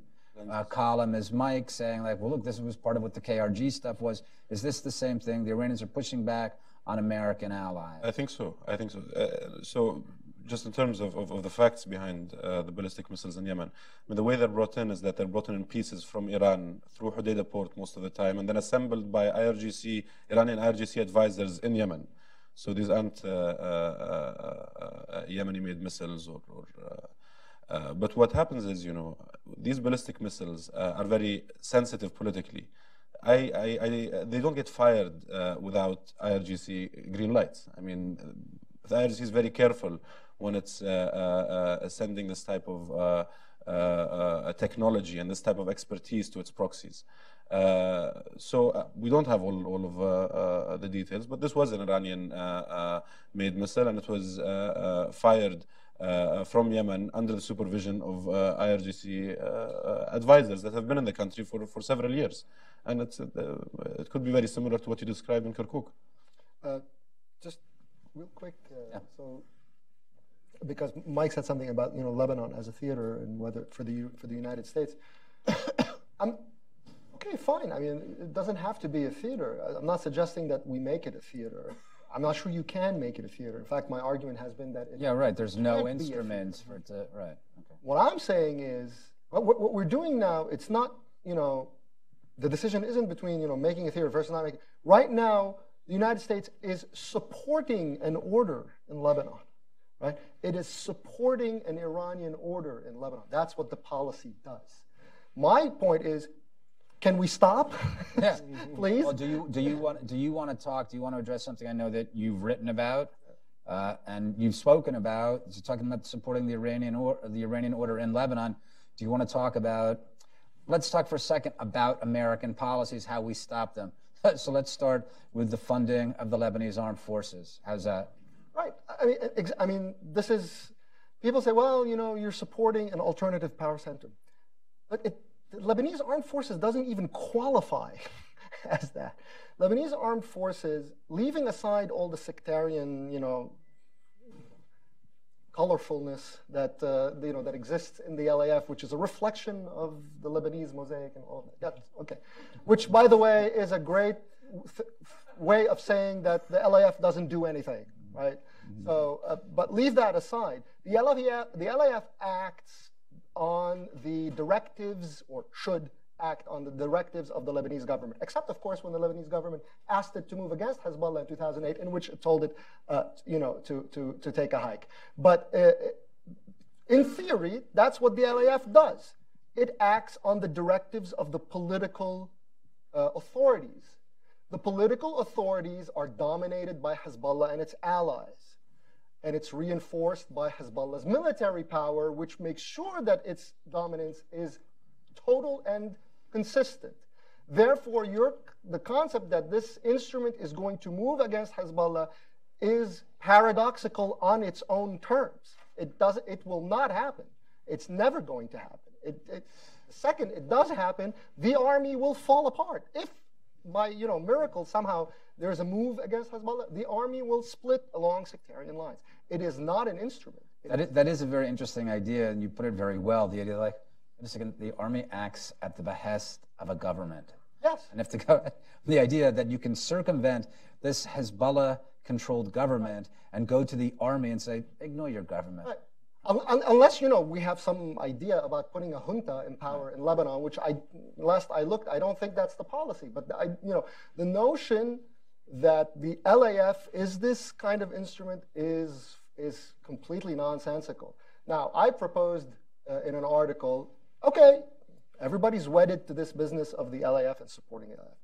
A: uh, column as Mike saying like, well, look, this was part of what the KRG stuff was. Is this the same thing? The Iranians are pushing back on American allies.
B: I think so. I think so. Uh, so, just in terms of, of, of the facts behind uh, the ballistic missiles in Yemen, I mean, the way they're brought in is that they're brought in in pieces from Iran through Hodeidah port most of the time, and then assembled by IRGC, Iranian IRGC advisors in Yemen. So these aren't uh, uh, uh, Yemeni-made missiles or. or but what happens is, you know, these ballistic missiles are very sensitive politically. I, I, I, they don't get fired uh, without IRGC green lights. I mean, the IRGC is very careful when it's uh, uh, sending this type of technology and this type of expertise to its proxies. Uh, so uh, we don't have all, all of uh, uh, the details, but this was an Iranian-made missile, and it was uh, uh, fired uh, from Yemen under the supervision of uh, IRGC uh, uh, advisors that have been in the country for, for several years. And it's, uh, it could be very similar to what you described in Kirkuk.
C: Uh, just real quick, uh, so because Mike said something about you know Lebanon as a theater and whether for the for the United States. I'm okay, fine. I mean, it doesn't have to be a theater. I'm not suggesting that we make it a theater. I'm not sure you can make it a theater. In fact, my argument has been that
A: yeah, right. There's no
C: can't be a
A: instruments for it to, right. Okay.
C: What I'm saying is, what, what what we're doing now, it's not, you know, the decision isn't between, you know, making a theater versus not making. Right now, the United States is supporting an order in Lebanon, right? It is supporting an Iranian order in Lebanon. That's what the policy does. My point is, can we stop,
A: Yeah.
C: please?
A: Well, do you do you want do you want to talk? Do you want to address something I know that you've written about uh, and you've spoken about? You're talking about supporting the Iranian or the Iranian order in Lebanon. Do you want to talk about? Let's talk for a second about American policies, how we stop them. So let's start with the funding of the Lebanese armed forces. How's that?
C: Right. I mean, ex- I mean, this is. People say, well, you know, you're supporting an alternative power center, but it, the Lebanese armed forces doesn't even qualify as that. Lebanese armed forces, leaving aside all the sectarian, you know, colorfulness that uh, you know that exists in the LAF, which is a reflection of the Lebanese mosaic and all of that. Yeah, okay. Which, by the way, is a great th- way of saying that the LAF doesn't do anything, right? So, uh, but leave that aside. The LAF, the LAF acts on the directives, or should act on the directives of the Lebanese government, except, of course, when the Lebanese government asked it to move against Hezbollah in 2008, in which it told it, uh, you know, to, to, to take a hike. But uh, in theory, that's what the LAF does. It acts on the directives of the political uh, authorities. The political authorities are dominated by Hezbollah and its allies and it's reinforced by Hezbollah's military power, which makes sure that its dominance is total and consistent. Therefore, your, the concept that this instrument is going to move against Hezbollah is paradoxical on its own terms. It, does, it will not happen. It's never going to happen. It, it, second, it does happen, the army will fall apart. If by you know miracle somehow there's a move against Hezbollah, the army will split along sectarian lines. It is not an instrument.
A: That is, that is a very interesting idea, and you put it very well. The idea, like, wait a second, the army acts at the behest of a government.
C: yes.
A: And if the, the idea that you can circumvent this Hezbollah controlled government and go to the army and say, ignore your government.
C: Right. Un- un- Unless you know we have some idea about putting a junta in power in Lebanon, which I last I looked, I don't think that's the policy. But I, you know, the notion that the LAF is this kind of instrument is is completely nonsensical. Now, I proposed uh, in an article, okay, everybody's wedded to this business of the LAF and supporting the LAF.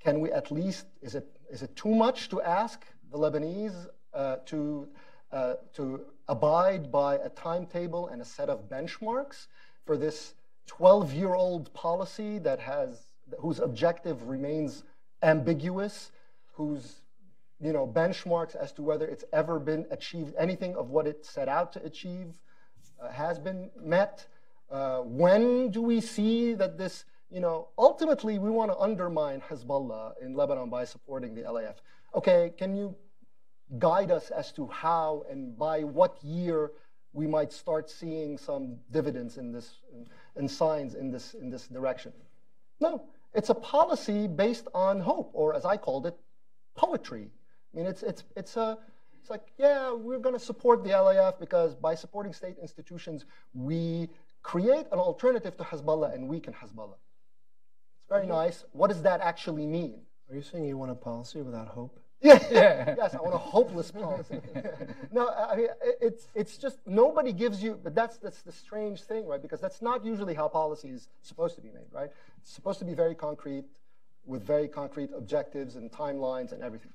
C: Can we at least, is it, is it too much to ask the Lebanese uh, to, uh, to abide by a timetable and a set of benchmarks for this 12 year old policy that has, whose objective remains ambiguous, whose you know, benchmarks as to whether it's ever been achieved, anything of what it set out to achieve uh, has been met? Uh, when do we see that this you know, ultimately we want to undermine Hezbollah in Lebanon by supporting the LAF. Okay, can you guide us as to how and by what year we might start seeing some dividends in this and signs in this in this direction? No, it's a policy based on hope, or as I called it, poetry. I mean, it's it's it's a it's like, yeah, we're going to support the LAF because by supporting state institutions, we create an alternative to Hezbollah and weaken Hezbollah. It's very mm-hmm. nice. What does that actually mean?
D: Are you saying you want a policy without hope?
C: Yeah. yes, I want a hopeless policy. no, I mean it's it's just nobody gives you. But that's that's the strange thing, right? Because that's not usually how policy is supposed to be made, right? It's supposed to be very concrete, with very concrete objectives and timelines and everything.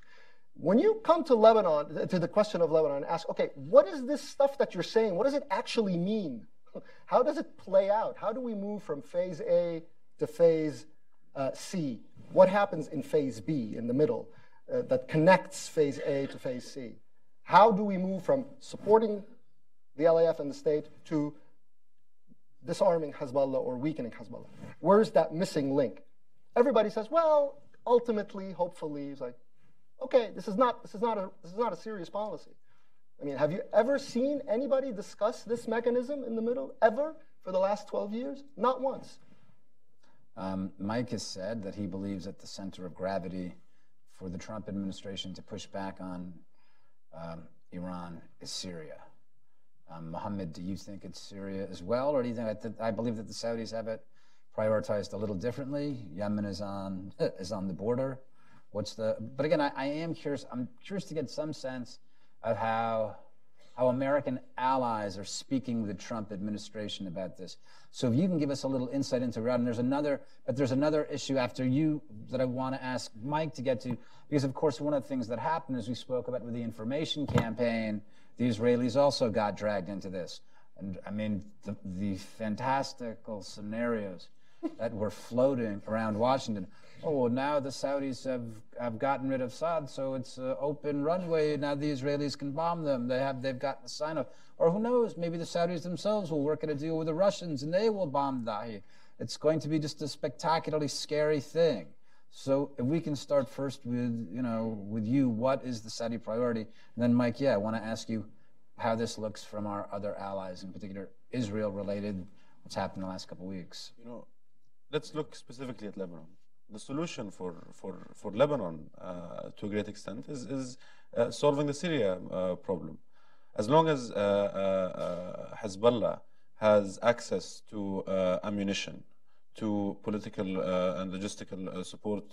C: When you come to Lebanon, to the question of Lebanon, and ask, okay, what is this stuff that you're saying? What does it actually mean? How does it play out? How do we move from phase A to phase uh, C? What happens in phase B in the middle uh, that connects phase A to phase C? How do we move from supporting the LAF and the state to disarming Hezbollah or weakening Hezbollah? Where's that missing link? Everybody says, well, ultimately, hopefully, it's like, okay, this is not this is not a this is not a serious policy. I mean, have you ever seen anybody discuss this mechanism in the middle ever for the last 12 years? Not once.
A: Um, Mike has said that he believes that the center of gravity for the Trump administration to push back on um, Iran is Syria. Um, Mohammed, do you think it's Syria as well, or do you think that I believe that the Saudis have it prioritized a little differently? Yemen is on is on the border. What's the? But again, I, I am curious. I'm curious to get some sense of how how American allies are speaking with the Trump administration about this. So if you can give us a little insight into that, and there's another, but there's another issue after you that I want to ask Mike to get to, because of course one of the things that happened as we spoke about with the information campaign, the Israelis also got dragged into this. And I mean, the, the fantastical scenarios that were floating around Washington oh, well, now the Saudis have, have gotten rid of Assad, so it's an open runway. Now the Israelis can bomb them. They have, they've gotten a sign off. Or who knows, maybe the Saudis themselves will work out a deal with the Russians and they will bomb Dahi. It's going to be just a spectacularly scary thing. So if we can start first with, you know, with you, what is the Saudi priority? And then Mike, yeah, I want to ask you how this looks from our other allies, in particular Israel related, what's happened in the last couple of weeks.
B: You know, let's look specifically at Lebanon the solution for, for, for Lebanon uh, to a great extent is, is uh, solving the Syria uh, problem. As long as uh, uh, uh, Hezbollah has access to ammunition, to political and logistical support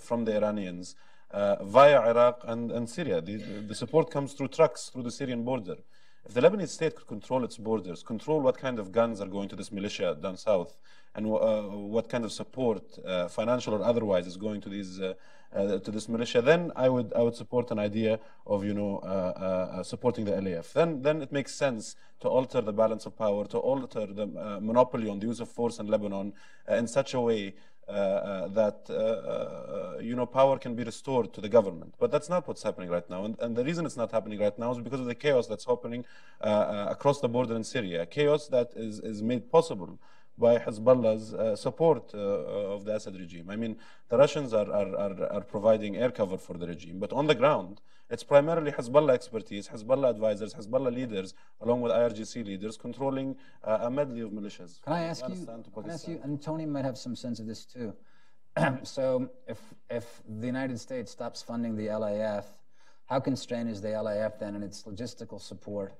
B: from the Iranians via Iraq and, and Syria, the, the support comes through trucks through the Syrian border. If the Lebanese state could control its borders, control what kind of guns are going to this militia down south, and uh, what kind of support, uh, financial or otherwise, is going to these uh, to this militia, then I would I would support an idea of you know supporting the LAF. Then then it makes sense to alter the balance of power, to alter the monopoly on the use of force in Lebanon in such a way uh, uh, that uh, you know power can be restored to the government. But that's not what's happening right now, and, and the reason it's not happening right now is because of the chaos that's happening across the border in Syria, chaos that is is made possible by Hezbollah's uh, support uh, of the Assad regime. I mean, the Russians are, are, are, are, providing air cover for the regime, but on the ground, it's primarily Hezbollah expertise, Hezbollah advisors, Hezbollah leaders, along with IRGC leaders, controlling uh, a medley of militias.
A: Can I ask you? Can I ask you? And Tony might have some sense of this too. so, if if the United States stops funding the LAF, how constrained is the LAF then in its logistical support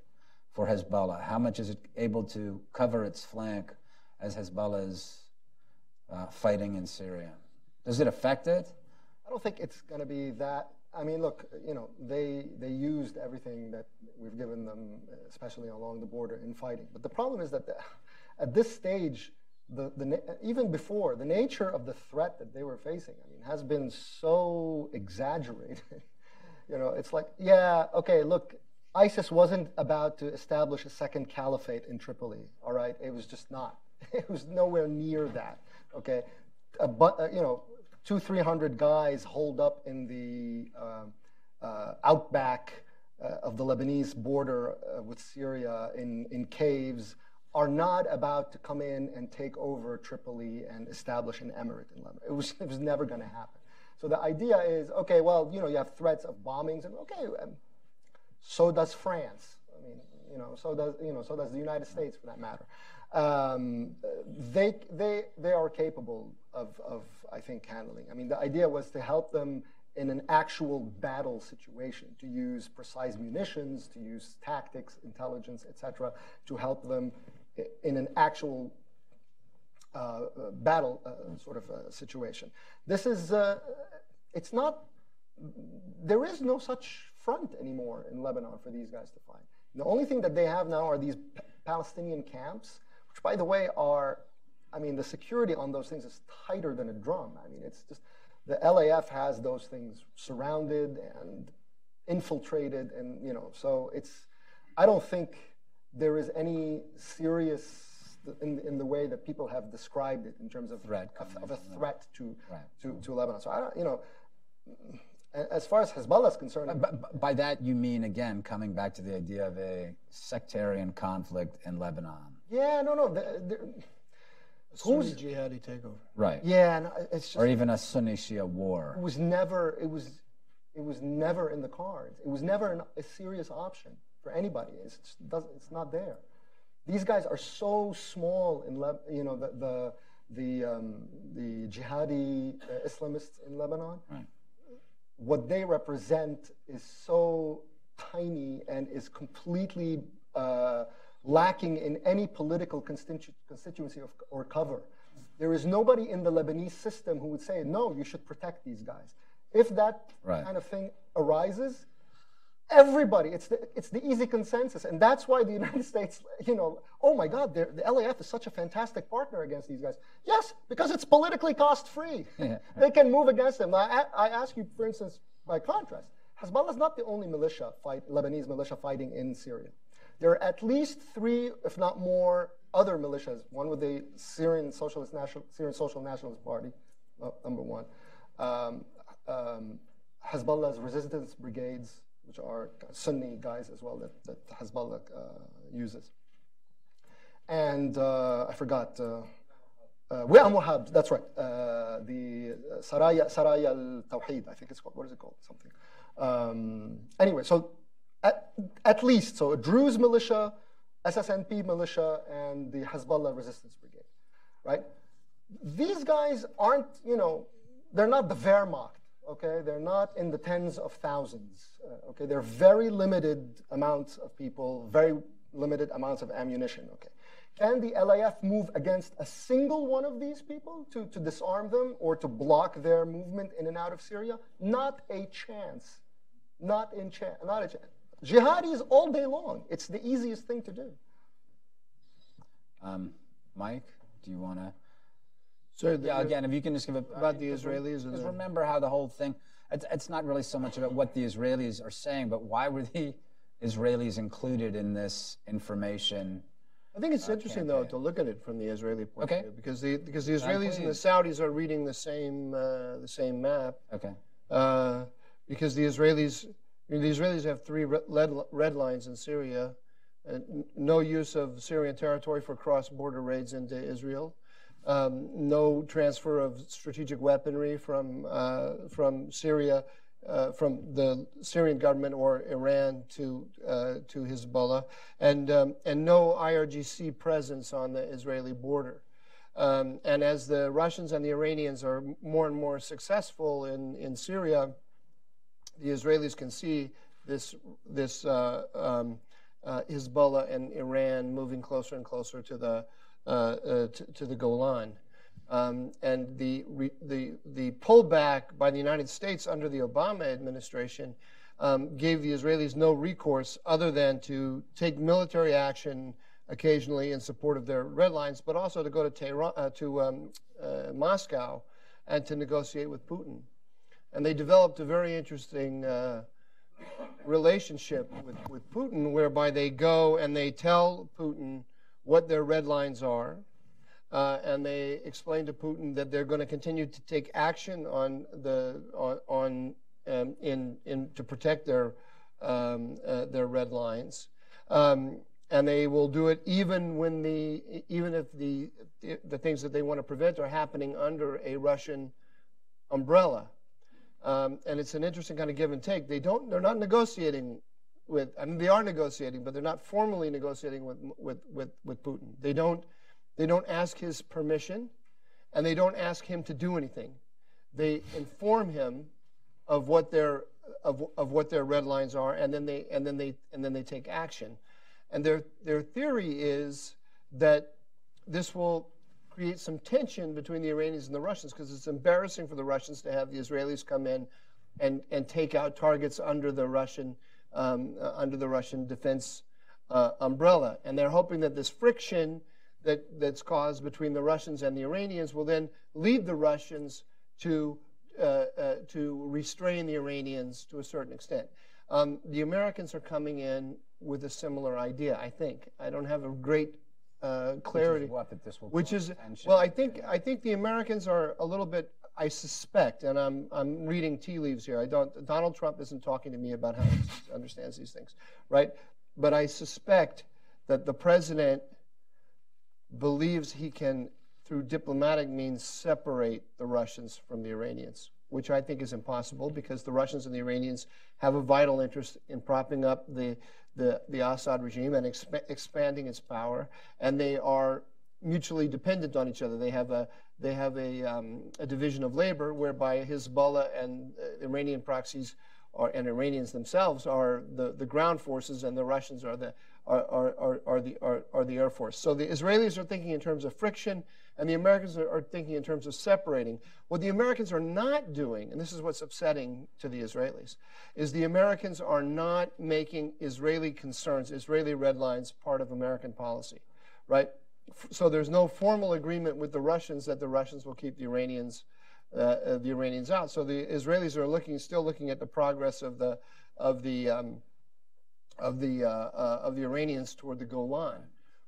A: for Hezbollah? How much is it able to cover its flank? As Hezbollah is uh, fighting in Syria? Does it affect it?
C: I don't think it's going to be that. I mean, look, you know, they they used everything that we've given them, especially along the border, in fighting. But the problem is that the, at this stage, the, the even before the nature of the threat that they were facing, I mean, has been so exaggerated. you know, it's like, yeah, okay, look, ISIS wasn't about to establish a second caliphate in Tripoli. All right, it was just not. it was nowhere near that. Okay, but uh, you know, two, three hundred guys holed up in the uh, uh, outback uh, of the Lebanese border uh, with Syria in in caves are not about to come in and take over Tripoli and establish an emirate in Lebanon. It was, it was never going to happen. So the idea is, okay, well, you know, you have threats of bombings, and okay, um, so does France. I mean, you know, so does you know, so does the United States, for that matter. Um, they they they are capable of of I think handling. I mean, the idea was to help them in an actual battle situation, to use precise munitions, to use tactics, intelligence, etc., to help them in an actual uh, battle uh, sort of uh, situation. This is, uh, it's not, there is no such front anymore in Lebanon for these guys to fight. The only thing that they have now are these Palestinian camps, which, by the way, are, I mean, the security on those things is tighter than a drum. I mean, it's just, the LAF has those things surrounded and infiltrated, and, you know, so it's, I don't think there is any serious in, in the way that people have described it in terms of
A: threat
C: of, of a threat to,
A: right.
C: to, to Lebanon. So I don't, you know, as far as Hezbollah is concerned,
A: but by that you mean again coming back to the idea of a sectarian conflict in Lebanon.
C: Yeah, no, no. The, the,
D: Sunni jihadi takeover.
A: Right.
C: Yeah, no, it's just,
A: or even a Sunni Shia war.
C: It was never. It was. It was never in the cards. It was never an, a serious option for anybody. It's just, it's not there. These guys are so small in Le- you know the the the, um, the jihadi uh, Islamists in Lebanon.
A: Right.
C: What they represent is so tiny and is completely uh, lacking in any political constitu- constituency of, or cover. There is nobody in the Lebanese system who would say, no, you should protect these guys. If that
A: right.
C: kind of thing arises, everybody, it's the, it's the easy consensus. And that's why the United States, you know, oh my God, the LAF is such a fantastic partner against these guys. Yes, because it's politically cost free. They can move against them. I, I ask you, for instance, by contrast, Hezbollah is not the only militia fight, Lebanese militia fighting in Syria. There are at least three, if not more, other militias. One with the Syrian Socialist National, Syrian Social Nationalist Party, uh, number one. Um, um, Hezbollah's resistance brigades, which are Sunni guys as well that, that Hezbollah uh, uses. And uh, I forgot. Uh, uh, Wahab, that's right. Uh, the Saraya, Saraya al-Tawheed, I think it's called. What is it called? Something. Um, anyway, so at, at, least, so a Druze militia, SSNP militia, and the Hezbollah resistance brigade, right? These guys aren't, you know, they're not the Wehrmacht, okay? They're not in the tens of thousands, uh, okay? They're very limited amounts of people, very limited amounts of ammunition, okay? Can the LAF move against a single one of these people to, to disarm them or to block their movement in and out of Syria? Not a chance. Not in chance. Not a chance. Jihadis all day long. It's the easiest thing to do.
A: Um, Mike, do you want to?
D: So
A: yeah, again, if you can just give a,
D: about the Israelis.
A: Because remember how the whole thing. It's, it's not really so much about what the Israelis are saying, but why were the Israelis included in this information?
D: I think it's uh, interesting campaign. though to look at it from the Israeli point
A: okay.
D: of view because the because the Israelis and the Saudis are reading the same uh, the same map.
A: Okay.
D: Uh, because the Israelis the Israelis have three red, lines in Syria: no use of Syrian territory for cross-border raids into Israel. Um, no transfer of strategic weaponry from uh, from Syria uh, from the Syrian government or Iran to uh, to Hezbollah, and um, and no IRGC presence on the Israeli border. Um, and as the Russians and the Iranians are more and more successful in in Syria, the Israelis can see this this uh, um, uh, Hezbollah and Iran moving closer and closer to the uh, uh, to, to the Golan. Um, and the, the, the pullback by the United States under the Obama administration um, gave the Israelis no recourse other than to take military action occasionally in support of their red lines, but also to go to, Tehran, uh, to um, Moscow and to negotiate with Putin. And they developed a very interesting uh, relationship with, with Putin, whereby they go and they tell Putin what their red lines are uh, and they explain to Putin that they're going to continue to take action on the on, on um, in in to protect their um, uh, their red lines. Um, and they will do it even when the even if the the things that they want to prevent are happening under a Russian umbrella. Um, and it's an interesting kind of give and take. They don't. They're not negotiating with. I mean, they are negotiating, but they're not formally negotiating with with with, with Putin. They don't. They don't ask his permission, and they don't ask him to do anything. They inform him of what their of, of what their red lines are, and then they and then they and then they take action. And their their theory is that this will create some tension between the Iranians and the Russians because it's embarrassing for the Russians to have the Israelis come in and, and take out targets under the Russian um, uh, under the Russian defense uh, umbrella. And they're hoping that this friction that, that's caused between the Russians and the Iranians will then lead the Russians to uh, uh, to restrain the Iranians to a certain extent. Um, the Americans are coming in with a similar idea. I think I don't have a great uh, clarity.
A: Which is what that this will
D: Which is well, I think I think the Americans are a little bit. I suspect, and I'm I'm reading tea leaves here. I don't. Donald Trump isn't talking to me about how he understands these things, right? But I suspect that the president believes he can, through diplomatic means, separate the Russians from the Iranians, which I think is impossible because the Russians and the Iranians have a vital interest in propping up the the, the Assad regime and exp- expanding its power, and they are mutually dependent on each other. They have a they have a, um, a division of labor whereby Hezbollah and uh, Iranian proxies are, and Iranians themselves are the, the ground forces, and the Russians are the are, are, are, the are, are the air force. So the Israelis are thinking in terms of friction, and the Americans are, are thinking in terms of separating. What the Americans are not doing, and this is what's upsetting to the Israelis, is the Americans are not making Israeli concerns, Israeli red lines, part of American policy, right? So there's no formal agreement with the Russians that the Russians will keep the Iranians, uh, uh, the Iranians out. So the Israelis are looking, still looking at the progress of the of the um, of the uh, uh, of the Iranians toward the Golan,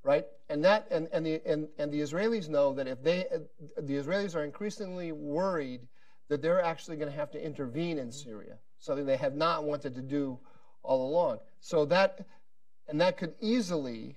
D: right? And that and and the and, and the Israelis know that if they the Israelis are increasingly worried that they're actually going to have to intervene in Syria, something they have not wanted to do all along. So that and that could easily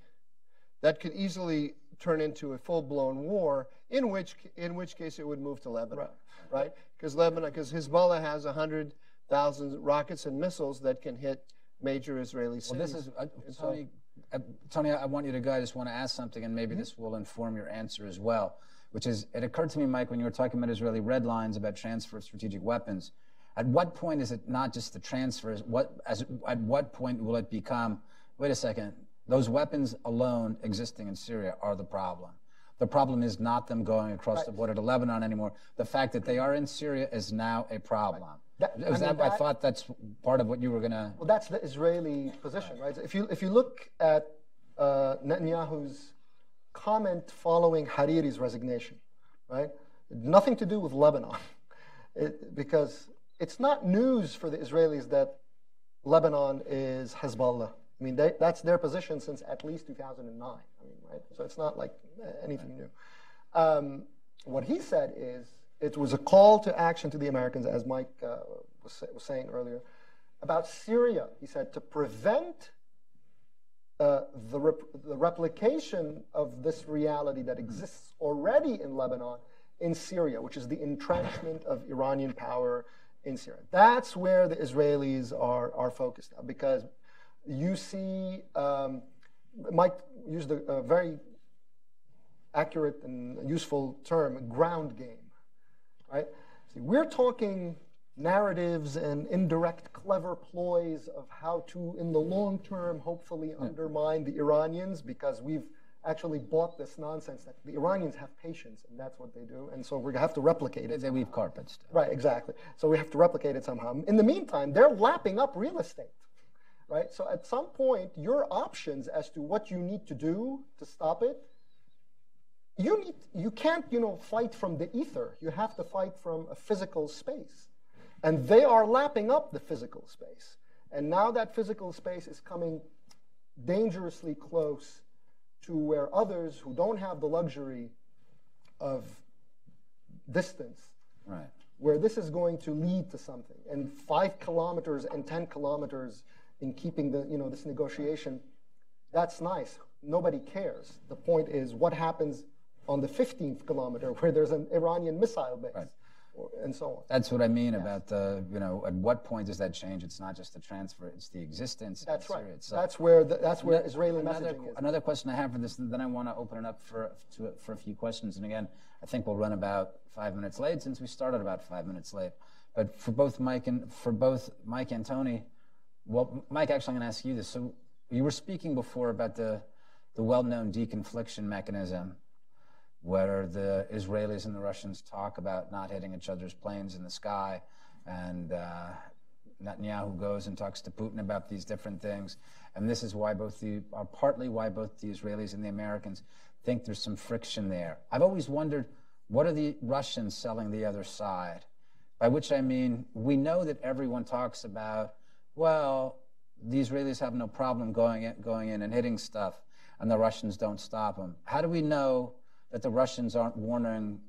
D: that could easily turn into a full-blown war in which in which case it would move to Lebanon, right? Because Lebanon because Hezbollah has 100,000 rockets and missiles that can hit major Israeli cities.
A: Well, this is uh, Tony. Uh, Tony, I want you to go. I just want to ask something, and maybe this will inform your answer as well. Which is, it occurred to me, Mike, when you were talking about Israeli red lines about transfer of strategic weapons. At what point is it not just the transfers? What as at what point will it become? Wait a second. Those weapons alone existing in Syria are the problem. The problem is not them going across the border to Lebanon anymore. The fact that they are in Syria is now a problem.
C: That- I mean,
A: that, I thought that's part of what you were going to.
C: Well, that's the Israeli position, right? If you if you look at uh, Netanyahu's comment following Hariri's resignation, right? Nothing to do with Lebanon, it, because it's not news for the Israelis that Lebanon is Hezbollah. I mean, they, that's their position since at least 2009. I mean, right? So it's not like anything new. Um, what he said is it was a call to action to the Americans, as Mike uh, was, sa- was saying earlier, about Syria. He said to prevent uh, the, rep- the replication of this reality that exists already in Lebanon in Syria, which is the entrenchment of Iranian power in Syria. That's where the Israelis are, are focused now because you see, um, Mike used a, a very accurate and useful term, ground game right? See, we're talking narratives and indirect, clever ploys of how to, in the long term, hopefully hmm. undermine the Iranians because we've actually bought this nonsense that the Iranians have patience and that's what they do. And so we have to replicate it.
A: They weave carpets.
C: Right, exactly. So we have to replicate it somehow. In the meantime, they're lapping up real estate, right? So at some point, your options as to what you need to do to stop it you need you can't you know fight from the ether you have to fight from a physical space and they are lapping up the physical space and now that physical space is coming dangerously close to where others who don't have the luxury of distance
A: Right.
C: where this is going to lead to something and five kilometers and 10 kilometers in keeping the you know this negotiation that's nice. Nobody cares. The point is what happens on the 15th kilometer where there's an Iranian missile base, or, and so on.
A: That's what I mean about the, you know, at what point does that change? It's not just the transfer, it's the existence
C: That's
A: of
C: right.
A: Syria itself.
C: That's where the, that's where Israeli
A: another,
C: messaging is.
A: Another question I have for this, and then I want to open it up for, to, for a few questions. And again, I think we'll run about five minutes late since we started about five minutes late. But for both Mike and for both Mike and Tony, well, Mike, actually, I'm going to ask you this. So you were speaking before about the the well-known deconfliction mechanism, where the Israelis and the Russians talk about not hitting each other's planes in the sky, and uh, Netanyahu goes and talks to Putin about these different things, and this is why both the, uh, partly why both the Israelis and the Americans think there's some friction there. I've always wondered, what are the Russians selling the other side? By which I mean, we know that everyone talks about, well, the Israelis have no problem going in, going in and hitting stuff, and the Russians don't stop them. How do we know that the Russians aren't warning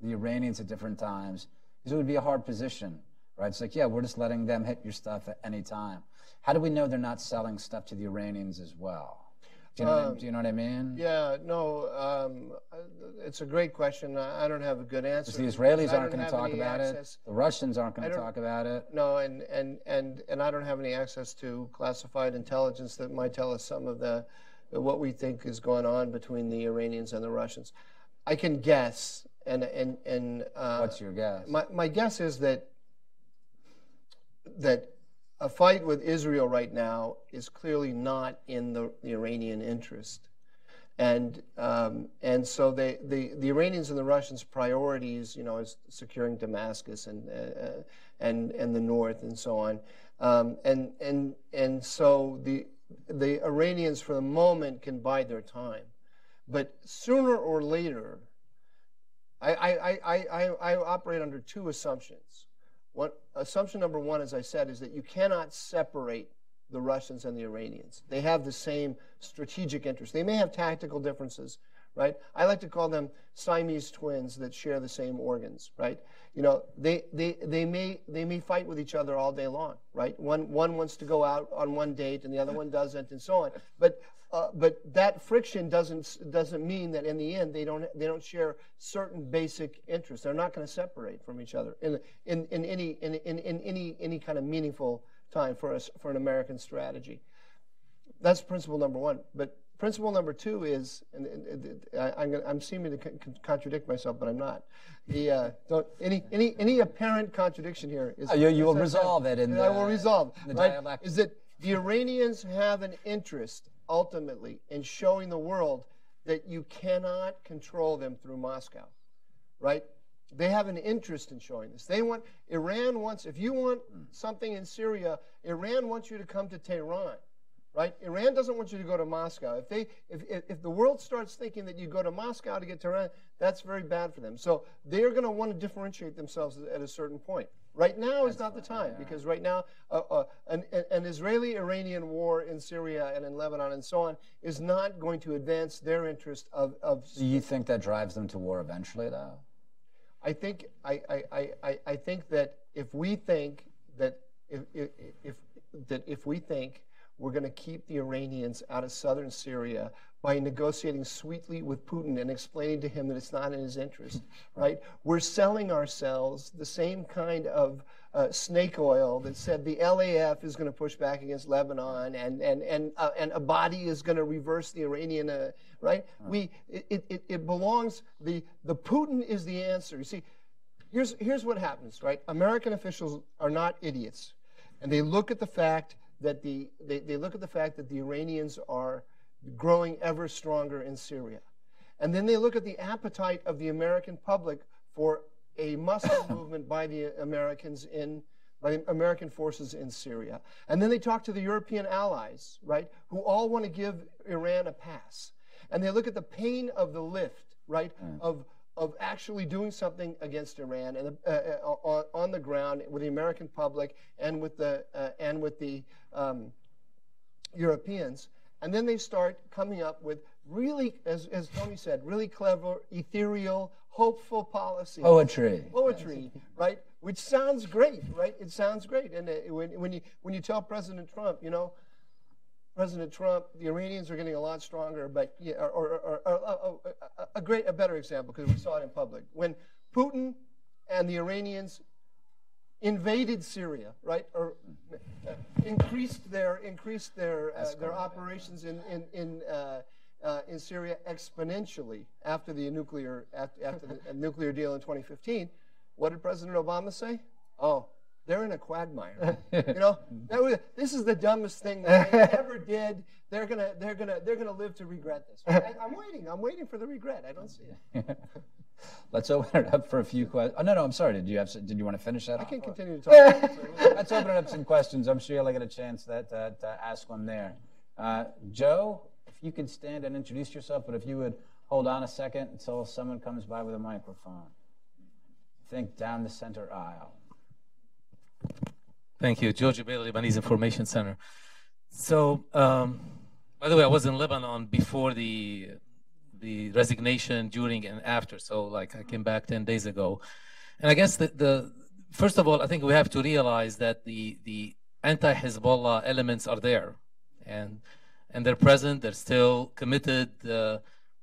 A: the Iranians at different times? Because it would be a hard position, right? It's like, yeah, we're just letting them hit your stuff at any time. How do we know they're not selling stuff to the Iranians as well? Do you know, what, I, do you know what I mean?
D: Yeah, no, um, it's a great question. I I don't have a good answer.
A: Because the Israelis aren't going to talk about
D: access-
A: it. The Russians aren't going to talk about it.
D: No, and, and, and, and I don't have any access to classified intelligence that might tell us some of the, what we think is going on between the Iranians and the Russians. I can guess, and, and, and, uh,
A: What's your guess?
D: my, my guess is that that a fight with Israel right now is clearly not in the, the Iranian interest. And, um, and so they, the, the Iranians and the Russians' priorities, you know, is securing Damascus and, uh, and, and the north and so on. Um, and, and, and so the, the Iranians, for the moment, can bide their time. But sooner or later, I, I, I, I, I operate under two assumptions. One, assumption number one, as I said, is that you cannot separate the Russians and the Iranians. They have the same strategic interests. They may have tactical differences, right? I like to call them Siamese twins that share the same organs, right? You know, they, they, they, may, they may fight with each other all day long, right? One, one wants to go out on one date and the other one doesn't and so on. But, uh, but that friction doesn't, doesn't mean that in the end they don't, they don't share certain basic interests. They're not going to separate from each other in, in, in, any, in, in, in any, any kind of meaningful time for us, for an American strategy. That's principle number one. But principle number two is, and, and, and I, am gonna, I'm seeming to con- con- contradict myself, but I'm not. The uh, don't, any any any apparent contradiction here is.
A: Oh, you- you will resolve it in
D: I will resolve.
A: the
D: right?
A: dialect.
D: Is that the Iranians have an interest ultimately in showing the world that you cannot control them through Moscow, right? They have an interest in showing this. They want Iran wants if you want something in Syria, Iran wants you to come to Tehran, right? Iran doesn't want you to go to Moscow. If they if, if, if the world starts thinking that you go to Moscow to get Tehran, that's very bad for them. So they're going to want to differentiate themselves at a certain point. Right now is not the time because right now uh, uh, an, an Israeli-Iranian war in Syria and in Lebanon and so on is not going to advance their interest of, of
A: Do you think that drives them to war eventually, though?
D: I think I, I, I- I, I think that if we think that if, if, if that if we think we're going to keep the Iranians out of southern Syria by negotiating sweetly with Putin and explaining to him that it's not in his interest, right? We're selling ourselves the same kind of uh, snake oil that said the LAF is going to push back against Lebanon and and and uh, and Abadi is going to reverse the Iranian, uh, right? We it, it, it belongs the the Putin is the answer. You see, here's here's what happens, right? American officials are not idiots, and they look at the fact that the they, they look at the fact that the Iranians are growing ever stronger in Syria, and then they look at the appetite of the American public for a muscle movement by the Americans in by the American forces in Syria. And then they talk to the European allies, right, who all want to give Iran a pass. And they look at the pain of the lift, right, mm. of of actually doing something against Iran and uh, uh, on, on the ground with the American public and with the uh, and with the um, Europeans. And then they start coming up with really, as, as Tony said, really clever, ethereal, hopeful policy.
A: Poetry.
D: poetry, right? Which sounds great, right? It sounds great. And uh, when, when you when you tell President Trump, you know, President Trump, the Iranians are getting a lot stronger, but yeah, or, or, or, or a, a great, a better example because we saw it in public when Putin and the Iranians invaded Syria, right, or uh, increased their increased their uh, their operations in in in, uh, uh in Syria exponentially after the nuclear after, after the nuclear deal in 2015. What did President Obama say? Oh, they're in a quagmire. you know, was, this is the dumbest thing that they ever did. They're gonna, they're gonna, they're gonna live to regret this. I, am waiting. I'm waiting for the regret. I don't see it.
A: Let's open it up for a few questions. Oh no, no, I'm sorry. Did you have? Did you want to finish that?
D: I can continue to talk.
A: Let's open it up some questions. I'm sure you'll get a chance that, uh, to ask one there. Uh, Joe, if you could stand and introduce yourself, but if you would hold on a second until someone comes by with a microphone. Think down the center aisle.
E: Thank you, Joe Gebeily, Lebanese Information Center. So, um, by the way, I was in Lebanon before the the resignation, during and after. So, like, I came back ten days ago, and I guess the, the first of all, I think we have to realize that the the anti-Hezbollah elements are there, and and they're present. They're still committed, uh,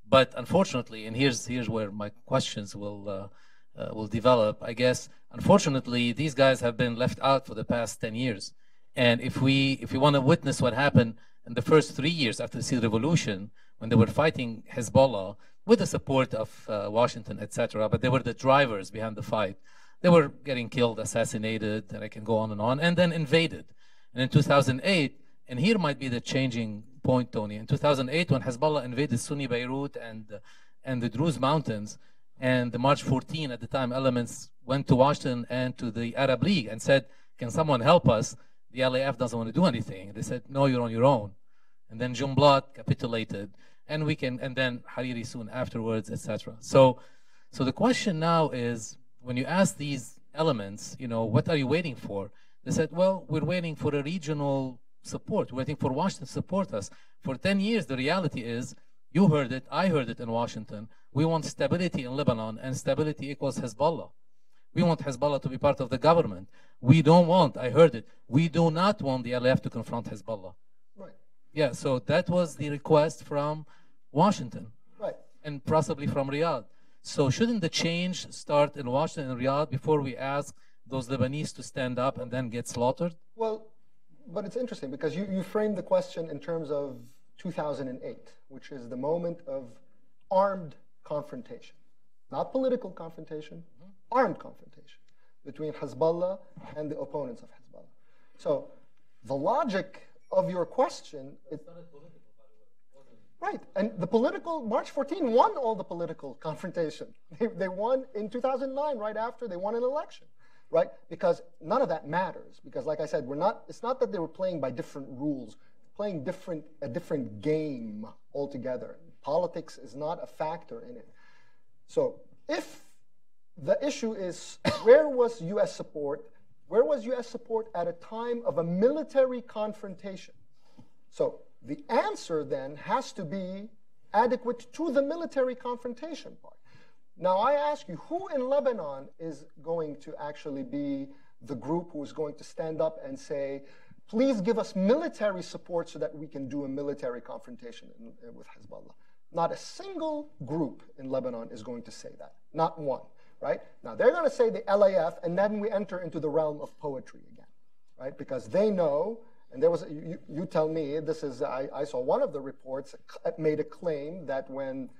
E: but unfortunately, and here's here's where my questions will. Uh, uh, will develop. I guess, unfortunately, these guys have been left out for the past 10 years. And if we if we want to witness what happened in the first three years after the Syrian revolution, when they were fighting Hezbollah with the support of uh, Washington, etc., but they were the drivers behind the fight. They were getting killed, assassinated, and I can go on and on, and then invaded. And in 2008, and here might be the changing point, Tony. In 2008, when Hezbollah invaded Sunni Beirut and and the Druze mountains, and the March 14 at the time elements went to Washington and to the Arab League and said, Can someone help us? The LAF doesn't want to do anything. They said, No, you're on your own. And then Jumblat capitulated, and we can, and then Hariri soon afterwards, etc. So, so the question now is, when you ask these elements, you know, what are you waiting for? They said, well, we're waiting for a regional support. We're waiting for Washington to support us. For 10 years, the reality is, you heard it, I heard it in Washington. We want stability in Lebanon, and stability equals Hezbollah. We want Hezbollah to be part of the government. We don't want, I heard it, we do not want the LF to confront Hezbollah.
C: Right.
E: Yeah, so that was the request from Washington.
C: Right.
E: And possibly from Riyadh. So shouldn't the change start in Washington and Riyadh before we ask those Lebanese to stand up and then get slaughtered?
C: Well, but it's interesting because you, you framed the question in terms of 2008, which is the moment of armed confrontation, not political confrontation, mm-hmm. armed confrontation between Hezbollah and the opponents of Hezbollah. So the logic of your question is right, and the political March 14 won all the political confrontation. They, they won in 2009, right after they won an election, right? Because none of that matters. Because, like I said, we're not. It's not that they were playing by different rules playing different, a different game altogether. Politics is not a factor in it. So if the issue is where was U.S. support? Where was U.S. support at a time of a military confrontation? So the answer then has to be adequate to the military confrontation part. Now I ask you, who in Lebanon is going to actually be the group who is going to stand up and say, please give us military support so that we can do a military confrontation in, in, with Hezbollah. Not a single group in Lebanon is going to say that. Not one, right? Now, they're going to say the LAF, and then we enter into the realm of poetry again, right? Because they know, and there was, you, you tell me, this is, I, I, saw one of the reports made a claim that when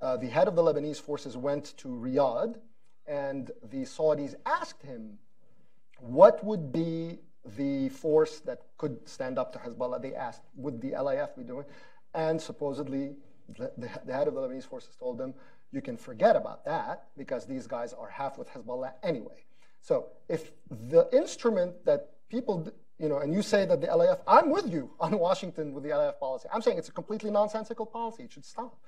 C: uh, the head of the Lebanese forces went to Riyadh, and the Saudis asked him, what would be the force that could stand up to Hezbollah, they asked, would the LAF be doing? And supposedly, the, the, head of the Lebanese forces told them, you can forget about that because these guys are half with Hezbollah anyway. So if the instrument that people, you know, and you say that the LAF, I'm with you on Washington with the LAF policy. I'm saying it's a completely nonsensical policy. It should stop.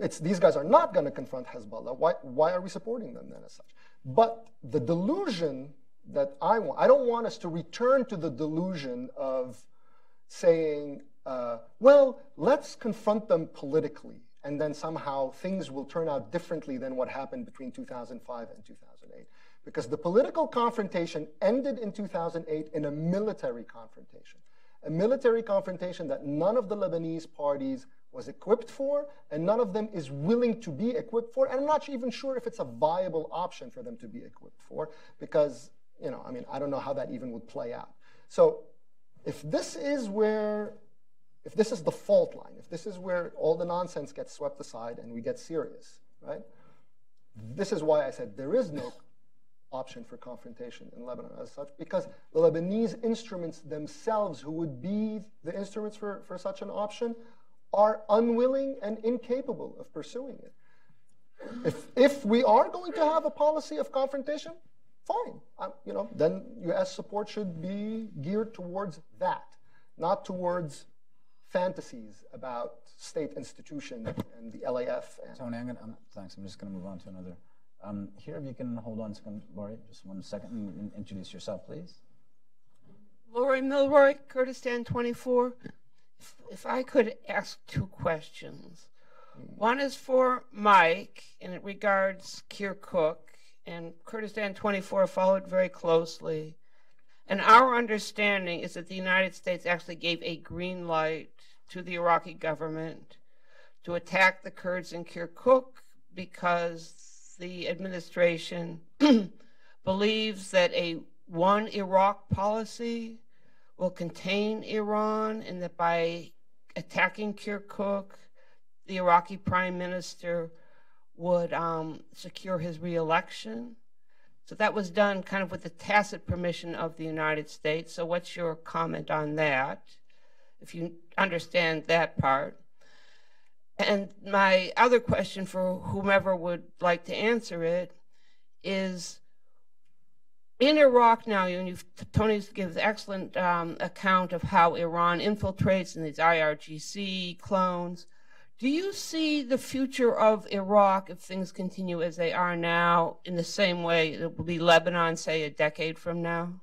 C: It's, these guys are not going to confront Hezbollah. Why, why are we supporting them then as such? But the delusion that I want. I don't want us to return to the delusion of saying, uh, well, let's confront them politically, and then somehow things will turn out differently than what happened between 2005 and 2008. Because the political confrontation ended in 2008 in a military confrontation. a military confrontation that none of the Lebanese parties was equipped for, and none of them is willing to be equipped for. And I'm not even sure if it's a viable option for them to be equipped for, because, you know, I mean, I don't know how that even would play out. So if this is where, if this is the fault line, if this is where all the nonsense gets swept aside and we get serious, right? This is why I said there is no option for confrontation in Lebanon as such, because the Lebanese instruments themselves, who would be the instruments for, for such an option, are unwilling and incapable of pursuing it. If, if we are going to have a policy of confrontation, fine. Um, you know, then U.S. support should be geared towards that, not towards fantasies about state institutions and the LAF. And
A: Tony, I'm gonna, I'm, thanks. I'm just going to move on to another. Um, here, if you can hold on a second, Laurie, just one second and, and introduce yourself, please.
F: Laurie Mylroie, Kurdistan 24. If, if I could ask two questions. One is for Mike, and it regards Kirkuk, and Kurdistan 24 followed very closely. And our understanding is that the United States actually gave a green light to the Iraqi government to attack the Kurds in Kirkuk because the administration believes that a one Iraq policy will contain Iran and that by attacking Kirkuk, the Iraqi prime minister would um, secure his reelection. So that was done kind of with the tacit permission of the United States. So, what's your comment on that, if you understand that part? And my other question for whomever would like to answer it is in Iraq now, and you've, Tony gives excellent um, account of how Iran infiltrates in these IRGC clones. Do you see the future of Iraq if things continue as they are now in the same way it will be Lebanon, say, a decade from now?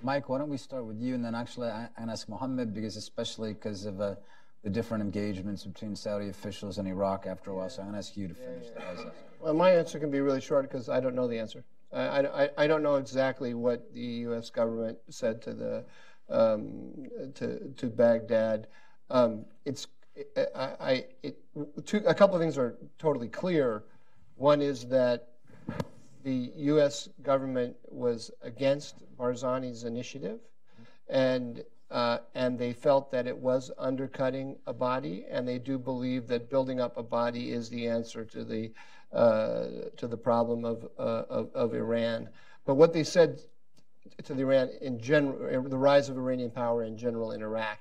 A: Mike, why don't we start with you, and then actually I, I can ask Mohammed, because especially because of uh, the different engagements between Saudi officials and Iraq after a while. So I'm going to ask you to finish that.
D: Well, my answer can be really short because I don't know the answer. I, I, I don't know exactly what the U.S. government said to the um, to to Baghdad. Um, it's I, I it, two, a couple of things are totally clear. One is that the U.S. government was against Barzani's initiative, and uh, and they felt that it was undercutting Abadi, and they do believe that building up Abadi is the answer to the uh, to the problem of, uh, of, of Iran. But what they said to the Iran in general, the rise of Iranian power in general in Iraq,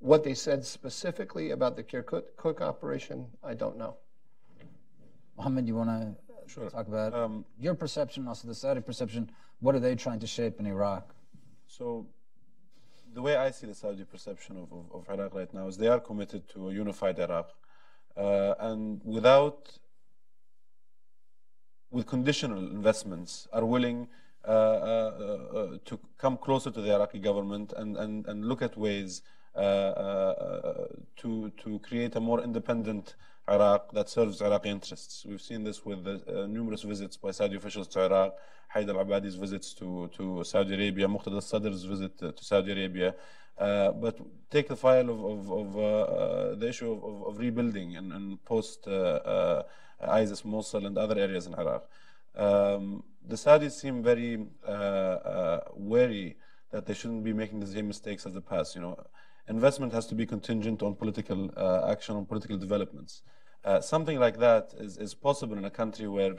D: what they said specifically about the Kirkuk operation, I don't know.
A: Mohammed, you want to
B: Sure.
A: talk about
B: Um,
A: your perception, also the Saudi perception? What are they trying to shape in Iraq?
B: So, the way I see the Saudi perception of, of, of Iraq right now is they are committed to a unified Iraq. Uh, and without, with conditional investments, are willing uh, uh, uh, to come closer to the Iraqi government and, and, and look at ways to, to create a more independent Iraq that serves Iraqi interests. We've seen this with the, uh, numerous visits by Saudi officials to Iraq, Haider al-Abadi's visits to, to Saudi Arabia, Muqtada al-Sadr's visit to, Saudi Arabia. Uh, but take the file of, of, of uh, uh, the issue of, of, rebuilding and, and post uh, uh, ISIS, Mosul, and other areas in Iraq. Um, the Saudis seem very uh, wary that they shouldn't be making the same mistakes as the past. You know, investment has to be contingent on political action, on political developments. something like that is, is possible in a country where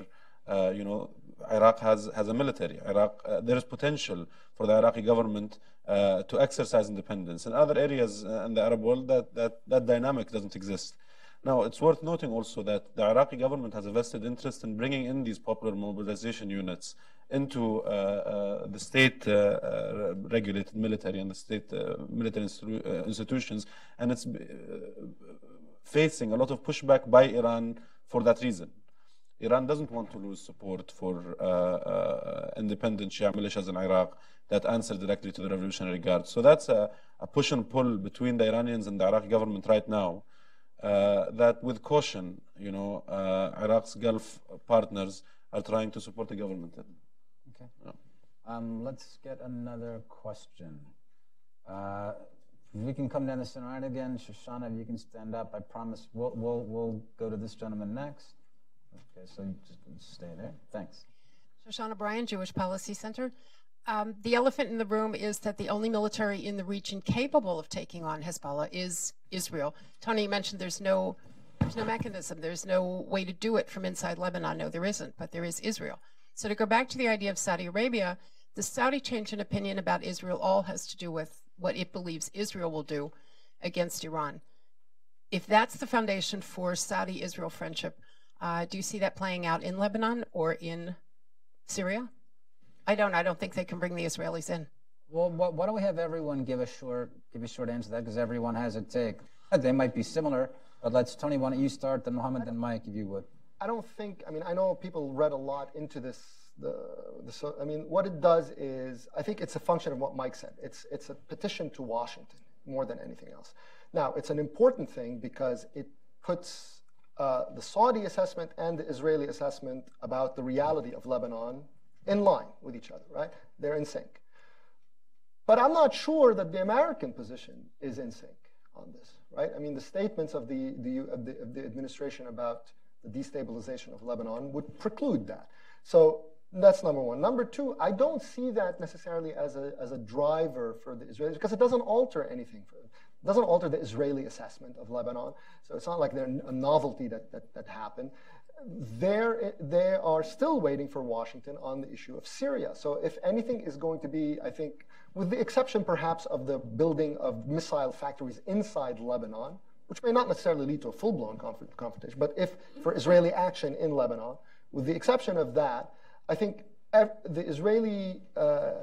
B: uh, you know, Iraq has, has a military. Iraq, uh, there is potential for the Iraqi government uh, to exercise independence. In other areas in the Arab world, that, that, that dynamic doesn't exist. Now, it's worth noting also that the Iraqi government has a vested interest in bringing in these popular mobilization units into uh, uh, the state uh, regulated military and the state military institu institutions, and it's facing a lot of pushback by Iran for that reason. Iran doesn't want to lose support for uh, uh, independent Shia militias in Iraq that answer directly to the Revolutionary Guard. So that's a, a push and pull between the Iranians and the Iraqi government right now. Uh, that with caution, you know, uh, Iraq's Gulf partners are trying to support the government.
A: Okay. Yeah. Um, let's get another question. Uh, we can come down the center line again, Shoshana, if you can stand up, I promise we'll, we'll, we'll go to this gentleman next. Okay, so you just stay there. Thanks.
G: Shoshana Bryen, Jewish Policy Center. Um, the elephant in the room is that the only military in the region capable of taking on Hezbollah is Israel. Tony mentioned there's no there's no mechanism, there's no way to do it from inside Lebanon. No, there isn't, but there is Israel. So to go back to the idea of Saudi Arabia, the Saudi change in opinion about Israel all has to do with what it believes Israel will do against Iran. If that's the foundation for Saudi Israel friendship, uh, do you see that playing out in Lebanon or in Syria? I don't. I don't think they can bring the Israelis in.
A: Well, wh- why don't we have everyone give a short give a short answer to that because everyone has a take. They might be similar, but let's Tony. Why don't you start? Then Mohammed, then Mike, if you would.
C: I don't think. I mean, I know people read a lot into this. The, the so, I mean, what it does is, I think it's a function of what Mike said. It's it's a petition to Washington more than anything else. Now, it's an important thing because it puts uh, the Saudi assessment and the Israeli assessment about the reality of Lebanon in line with each other, right? They're in sync. But I'm not sure that the American position is in sync on this, right? I mean, the statements of the, the, of the, of the administration about the destabilization of Lebanon would preclude that. So that's number one. Number two, I don't see that necessarily as a, as a driver for the Israelis because it doesn't alter anything for them. It doesn't alter the Israeli assessment of Lebanon. So it's not like they're a novelty that, that, that happened they're, they are still waiting for Washington on the issue of Syria. So if anything is going to be, I think, with the exception perhaps of the building of missile factories inside Lebanon, which may not necessarily lead to a full-blown confrontation, but if for Israeli action in Lebanon, with the exception of that, I think the Israeli uh,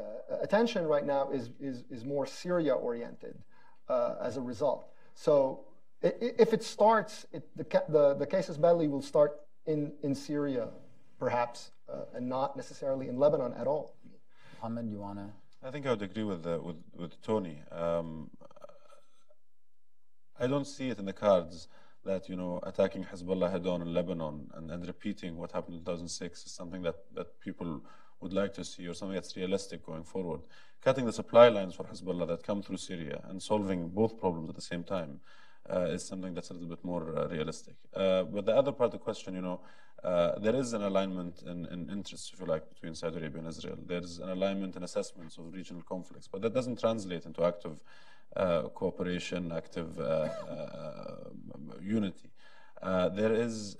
C: attention right now is, is, is more Syria-oriented uh, as a result. So if it starts, it, the, the, the casus belli will start in, in Syria, perhaps, uh, and not necessarily in Lebanon at all.
A: Mohammed, you want to?
B: I think I would agree with uh, with, with Tony. Um, I don't see it in the cards that you know attacking Hezbollah head-on in Lebanon and, and repeating what happened in 2006 is something that, that people would like to see or something that's realistic going forward. Cutting the supply lines for Hezbollah that come through Syria and solving both problems at the same time uh, is something that's a little bit more uh, realistic. Uh, but the other part of the question, you know, there is an alignment in, in interests, if you like, between Saudi Arabia and Israel. There is an alignment in assessments of regional conflicts, but that doesn't translate into active cooperation, active unity. there is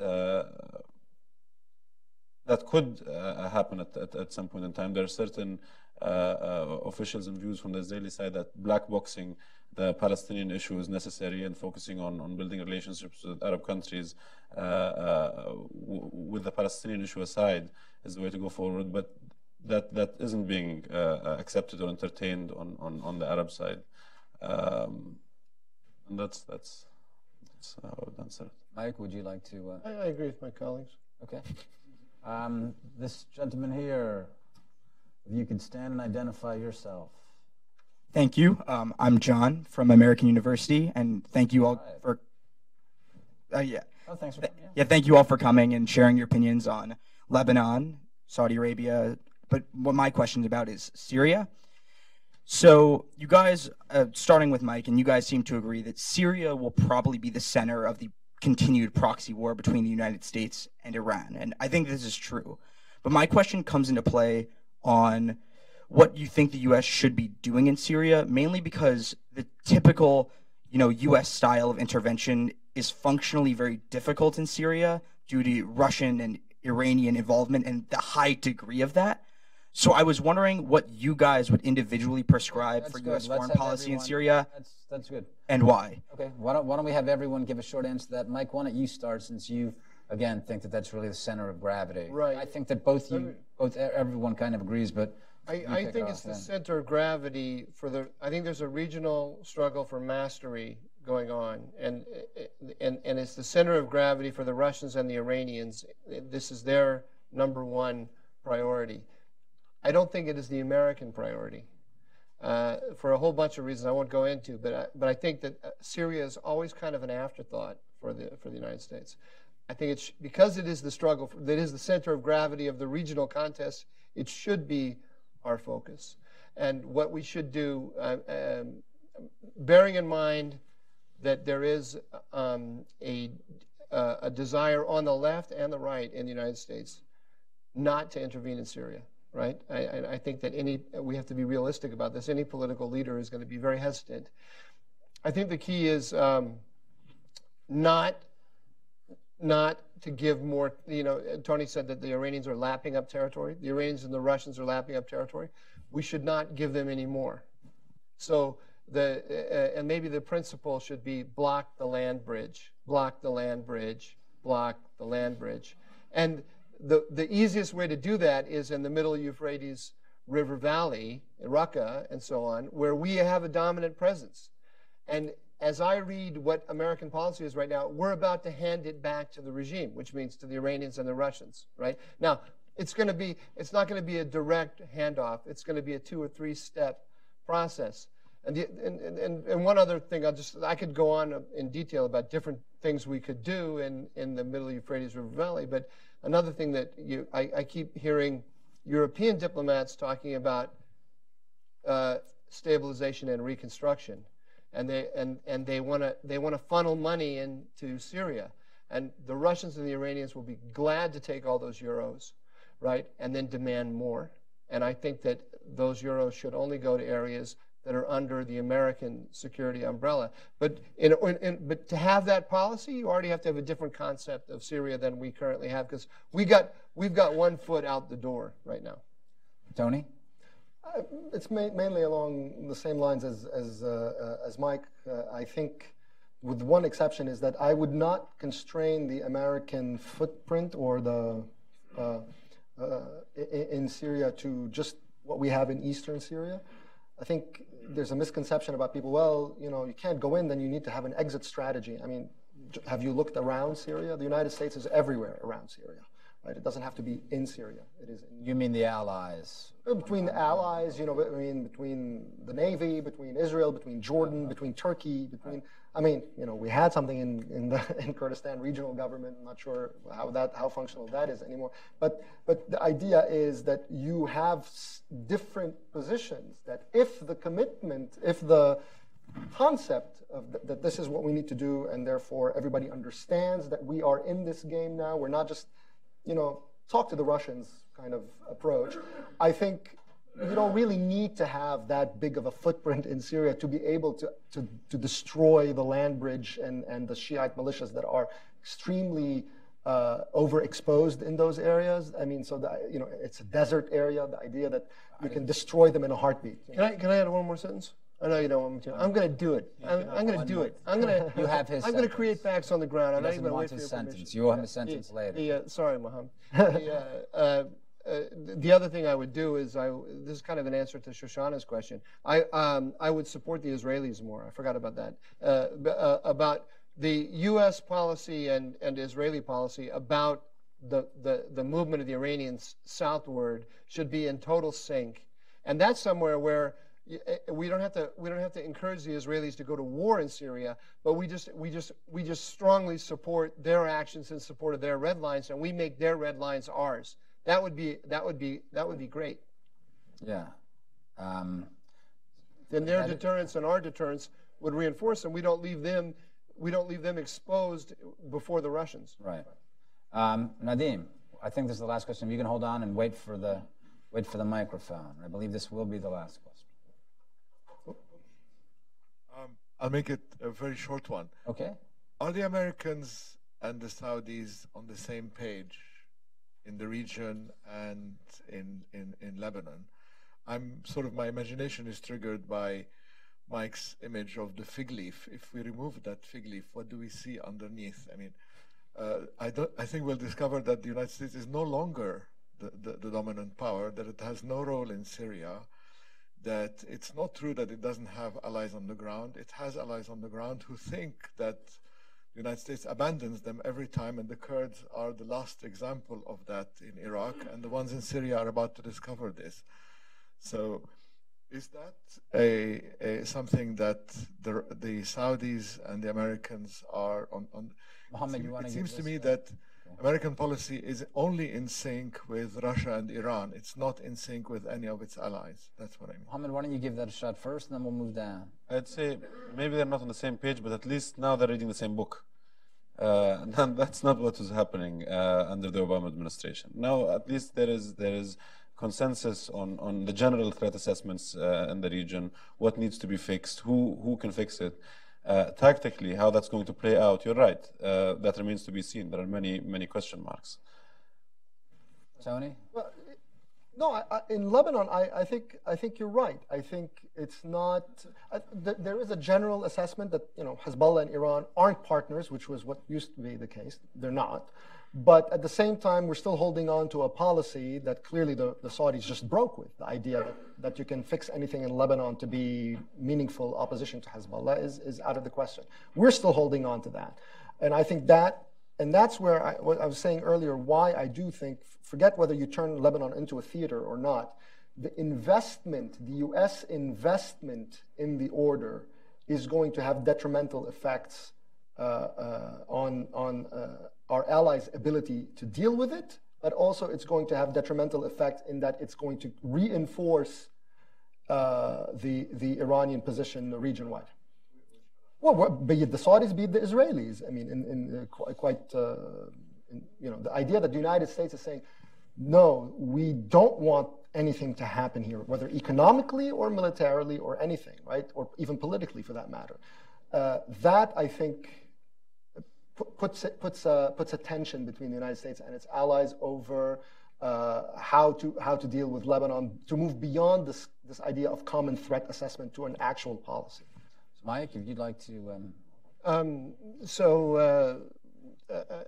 B: that could uh, happen at, at, at, some point in time. There are certain uh, uh, officials and views from the Israeli side that black boxing the Palestinian issue is necessary and focusing on, on building relationships with Arab countries uh, uh, with the Palestinian issue aside is the way to go forward. But that, that isn't being uh, uh accepted or entertained on, on, on the Arab side. Um, and that's, that's, that's how I would answer it.
A: Mike, would you like to?
D: Uh, I, I, agree with my colleagues.
A: Okay. Um, this gentleman here, if you could stand and identify yourself.
H: Thank you. Um, I'm John from American University, and thank you all for. Uh, yeah.
A: Oh, thanks for coming.
H: Yeah. yeah, thank you all for coming and sharing your opinions on Lebanon, Saudi Arabia. But what my question is about is Syria. So, you guys, uh, starting with Mike, and you guys seem to agree that Syria will probably be the center of the continued proxy war between the United States and Iran. And I think this is true. But my question comes into play on what you think the U.S. should be doing in Syria, mainly because the typical, you know, U.S. style of intervention is functionally very difficult in Syria due to Russian and Iranian involvement and the high degree of that. So I was wondering what you guys would individually prescribe
A: that's
H: for. U.S.
A: Let's
H: foreign policy
A: everyone,
H: in Syria.
A: That's, that's good.
H: And why?
A: Okay. Why don't, why don't we have everyone give a short answer to that? Mike, why don't you start since you, again, think that that's really the center of gravity.
D: Right.
A: I think that both you, both everyone kind of agrees, but
D: I, I think it's the center of gravity for the. I think there's a regional struggle for mastery going on, and and and it's the center of gravity for the Russians and the Iranians. This is their number one priority. I don't think it is the American priority. Uh, for a whole bunch of reasons I won't go into, but I, but I think that uh, Syria is always kind of an afterthought for the for the United States. I think it's because it is the struggle that is the center of gravity of the regional contest. It should be our focus. And what we should do, uh, um, bearing in mind that there is um, a, uh, a desire on the left and the right in the United States not to intervene in Syria, right? I, I, think that any, we have to be realistic about this. Any political leader is going to be very hesitant. I think the key is um, not not to give more, you know, Tony said that the Iranians are lapping up territory. The Iranians and the Russians are lapping up territory. We should not give them any more. So the, uh, and maybe the principle should be block the land bridge, block the land bridge, block the land bridge. And the, the easiest way to do that is in the middle Euphrates River Valley, Raqqa, and so on, where we have a dominant presence. And as I read what American policy is right now, we're about to hand it back to the regime, which means to the Iranians and the Russians, right? Now, it's going to be, it's not going to be a direct handoff. It's going to be a two or three step process. And, the, and, and, and one other thing, I'll just, I could go on in detail about different things we could do in, in the middle Euphrates River Valley, but another thing that you, I, I keep hearing European diplomats talking about uh, stabilization and reconstruction and they and and they want to they want to funnel money into Syria, and the Russians and the Iranians will be glad to take all those euros, right, and then demand more. And I think that those euros should only go to areas that are under the American security umbrella. But in, in, but to have that policy, you already have to have a different concept of Syria than we currently have because we got we've got one foot out the door right now.
A: Tony.
C: Uh, it's ma mainly along the same lines as, as, uh, uh, as Mike. Uh, I think, with one exception, is that I would not constrain the American footprint or the uh, uh, in Syria to just what we have in eastern Syria. I think there's a misconception about people. Well, you know, you can't go in, then you need to have an exit strategy. I mean, have you looked around Syria? The United States is everywhere around Syria. Right? It doesn't have to be in Syria. It is.
A: you mean the allies?
C: Uh, between the allies, you know, I mean, between the Navy, between Israel, between Jordan, between Turkey, between. I mean, you know, we had something in in the in Kurdistan regional government. I'm not sure how that how functional that is anymore. But but the idea is that you have different positions. That if the commitment, if the concept of th that this is what we need to do, and therefore everybody understands that we are in this game now. We're not just you know, talk to the Russians kind of approach. I think you don't really need to have that big of a footprint in Syria to be able to, to, to destroy the land bridge and, and the Shiite militias that are extremely uh, overexposed in those areas. I mean, so the, you know, it's a desert area. The idea that you can destroy them in a heartbeat.
D: Can I can I add one more sentence? I know you don't want me to. I'm going to do it. I'm, I'm going to do it. I'm going to.
A: You have his.
D: I'm going to create facts on the ground. I'm not even going
A: want
D: to wait
A: his
D: for your
A: sentence.
D: permission.
A: You owe him a sentence later.
D: uh, sorry, Mohammed. the, uh, uh, uh, the other thing I would do is I. This is kind of an answer to Shoshana's question. I um, I would support the Israelis more. I forgot about that. Uh, b- uh, about the U.S. policy and and Israeli policy about the, the the movement of the Iranians southward should be in total sync, and that's somewhere where we don't have to we don't have to encourage the Israelis to go to war in Syria, but we just we just we just strongly support their actions in support of their red lines, and we make their red lines ours. That would be that would be that would be great.
A: Yeah. Um,
D: Then their deterrence and our deterrence would reinforce, and we don't leave them we don't leave them exposed before the Russians.
A: right. Um, Nadim, I think this is the last question. You can hold on and wait for the wait for the microphone. I believe this will be the last question.
I: Um, I'll make it a very short one.
A: Okay.
I: Are the Americans and the Saudis on the same page in the region and in, in, in Lebanon? I'm sort of, my imagination is triggered by Mike's image of the fig leaf. If we remove that fig leaf, what do we see underneath? I mean, uh, I, don't, I think we'll discover that the United States is no longer the, the, the dominant power, that it has no role in Syria, that it's not true that it doesn't have allies on the ground. It has allies on the ground who think that the United States abandons them every time, and the Kurds are the last example of that in Iraq, and the ones in Syria are about to discover this. So, is that a, a something that the, the Saudis and the Americans are on? on
A: Mohammed, you
I: it seems to me
A: a-
I: that American policy is only in sync with Russia and Iran. It's not in sync with any of its allies. That's what I mean.
A: Mohammed, why don't you give that a shot first, and then we'll move down.
B: I'd say maybe they're not on the same page, but at least now they're reading the same book. Uh, and that's not what was happening uh, under the Obama administration. Now, at least there is there is consensus on, on the general threat assessments uh, in the region, what needs to be fixed, who who can fix it. Uh, tactically, how that's going to play out, you're right. Uh, that remains to be seen. There are many many question marks.
A: Tony?
C: Well, no, I, I, in Lebanon, I, I think I think you're right. I think it's not. I, th- there is a general assessment that you know Hezbollah and Iran aren't partners, which was what used to be the case. They're not. But at the same time, we're still holding on to a policy that clearly the, the Saudis just broke with. The idea that, that you can fix anything in Lebanon to be meaningful opposition to Hezbollah is, is out of the question. We're still holding on to that. And I think that, and that's where I, what I was saying earlier, why I do think, forget whether you turn Lebanon into a theater or not, the investment, the US investment in the order is going to have detrimental effects uh, uh, on, on uh, our allies' ability to deal with it, but also it's going to have detrimental effect in that it's going to reinforce uh, the, the Iranian position region-wide. Well, be it the Saudis, be it the Israelis. I mean, in, in uh, quite, uh, in, you know, the idea that the United States is saying, no, we don't want anything to happen here, whether economically or militarily or anything, right? Or even politically for that matter. Uh, that, I think, puts, puts, uh, puts a tension between the United States and its allies over uh, how, to, how to deal with Lebanon, to move beyond this, this idea of common threat assessment to an actual policy.
A: So Mike, if you'd like to. Um...
D: Um, so, uh,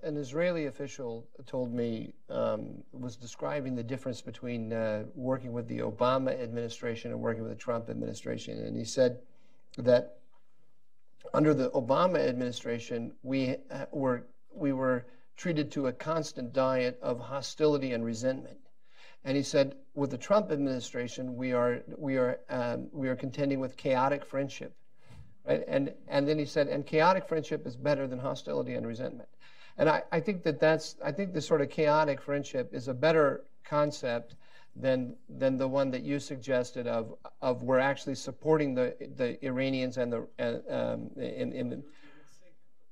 D: an Israeli official told me, um, was describing the difference between uh, working with the Obama administration and working with the Trump administration. And he said that under the Obama administration, we uh, were, we were treated to a constant diet of hostility and resentment. And he said, with the Trump administration, we are, we are, um, we are contending with chaotic friendship. Right? And, and then he said, and chaotic friendship is better than hostility and resentment. And I, I think that that's, I think this sort of chaotic friendship is a better concept than, than the one that you suggested of, of we're actually supporting the, the Iranians and the, um, in, in,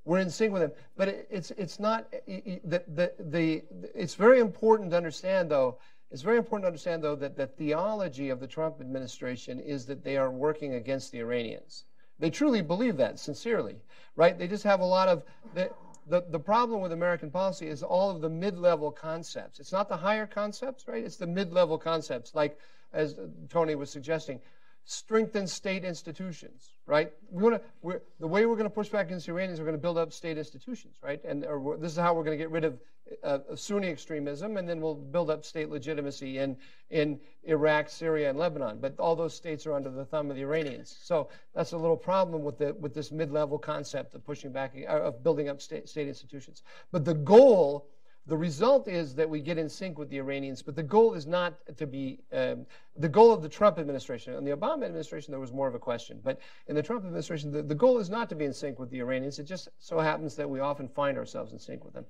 D: we're in sync with them. But it, it's, it's not, the, the, the, it's very important to understand though, it's very important to understand though that the theology of the Trump administration is that they are working against the Iranians. They truly believe that, sincerely, right? They just have a lot of, the, the, the problem with American policy is all of the mid-level concepts. It's not the higher concepts, right? It's the mid-level concepts, like as Tony was suggesting, strengthen state institutions, right? We want to. The way we're going to push back against the Iranians, we're going to build up state institutions, right? And this is how we're going to get rid of uh, Sunni extremism, and then we'll build up state legitimacy in in Iraq, Syria, and Lebanon. But all those states are under the thumb of the Iranians. So that's a little problem with the with this mid-level concept of pushing back uh, of building up state state institutions. But the goal the result is that we get in sync with the Iranians, but the goal is not to be um, the goal of the Trump administration. In the Obama administration, there was more of a question, but in the Trump administration, the, the goal is not to be in sync with the Iranians. It just so happens that we often find ourselves in sync with them.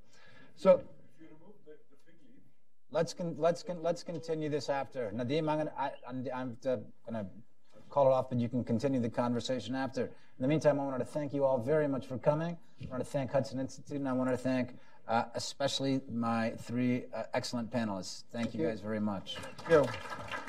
D: So.
A: Let's con- let's con- let's continue this after Nadim. I'm gonna I, am I'm uh, gonna call it off, but you can continue the conversation after. In the meantime, I wanted to thank you all very much for coming. I wanted to thank Hudson Institute, and I wanted to thank uh, especially my three uh, excellent panelists. Thank, Thank you, you guys very much.
D: Thank you.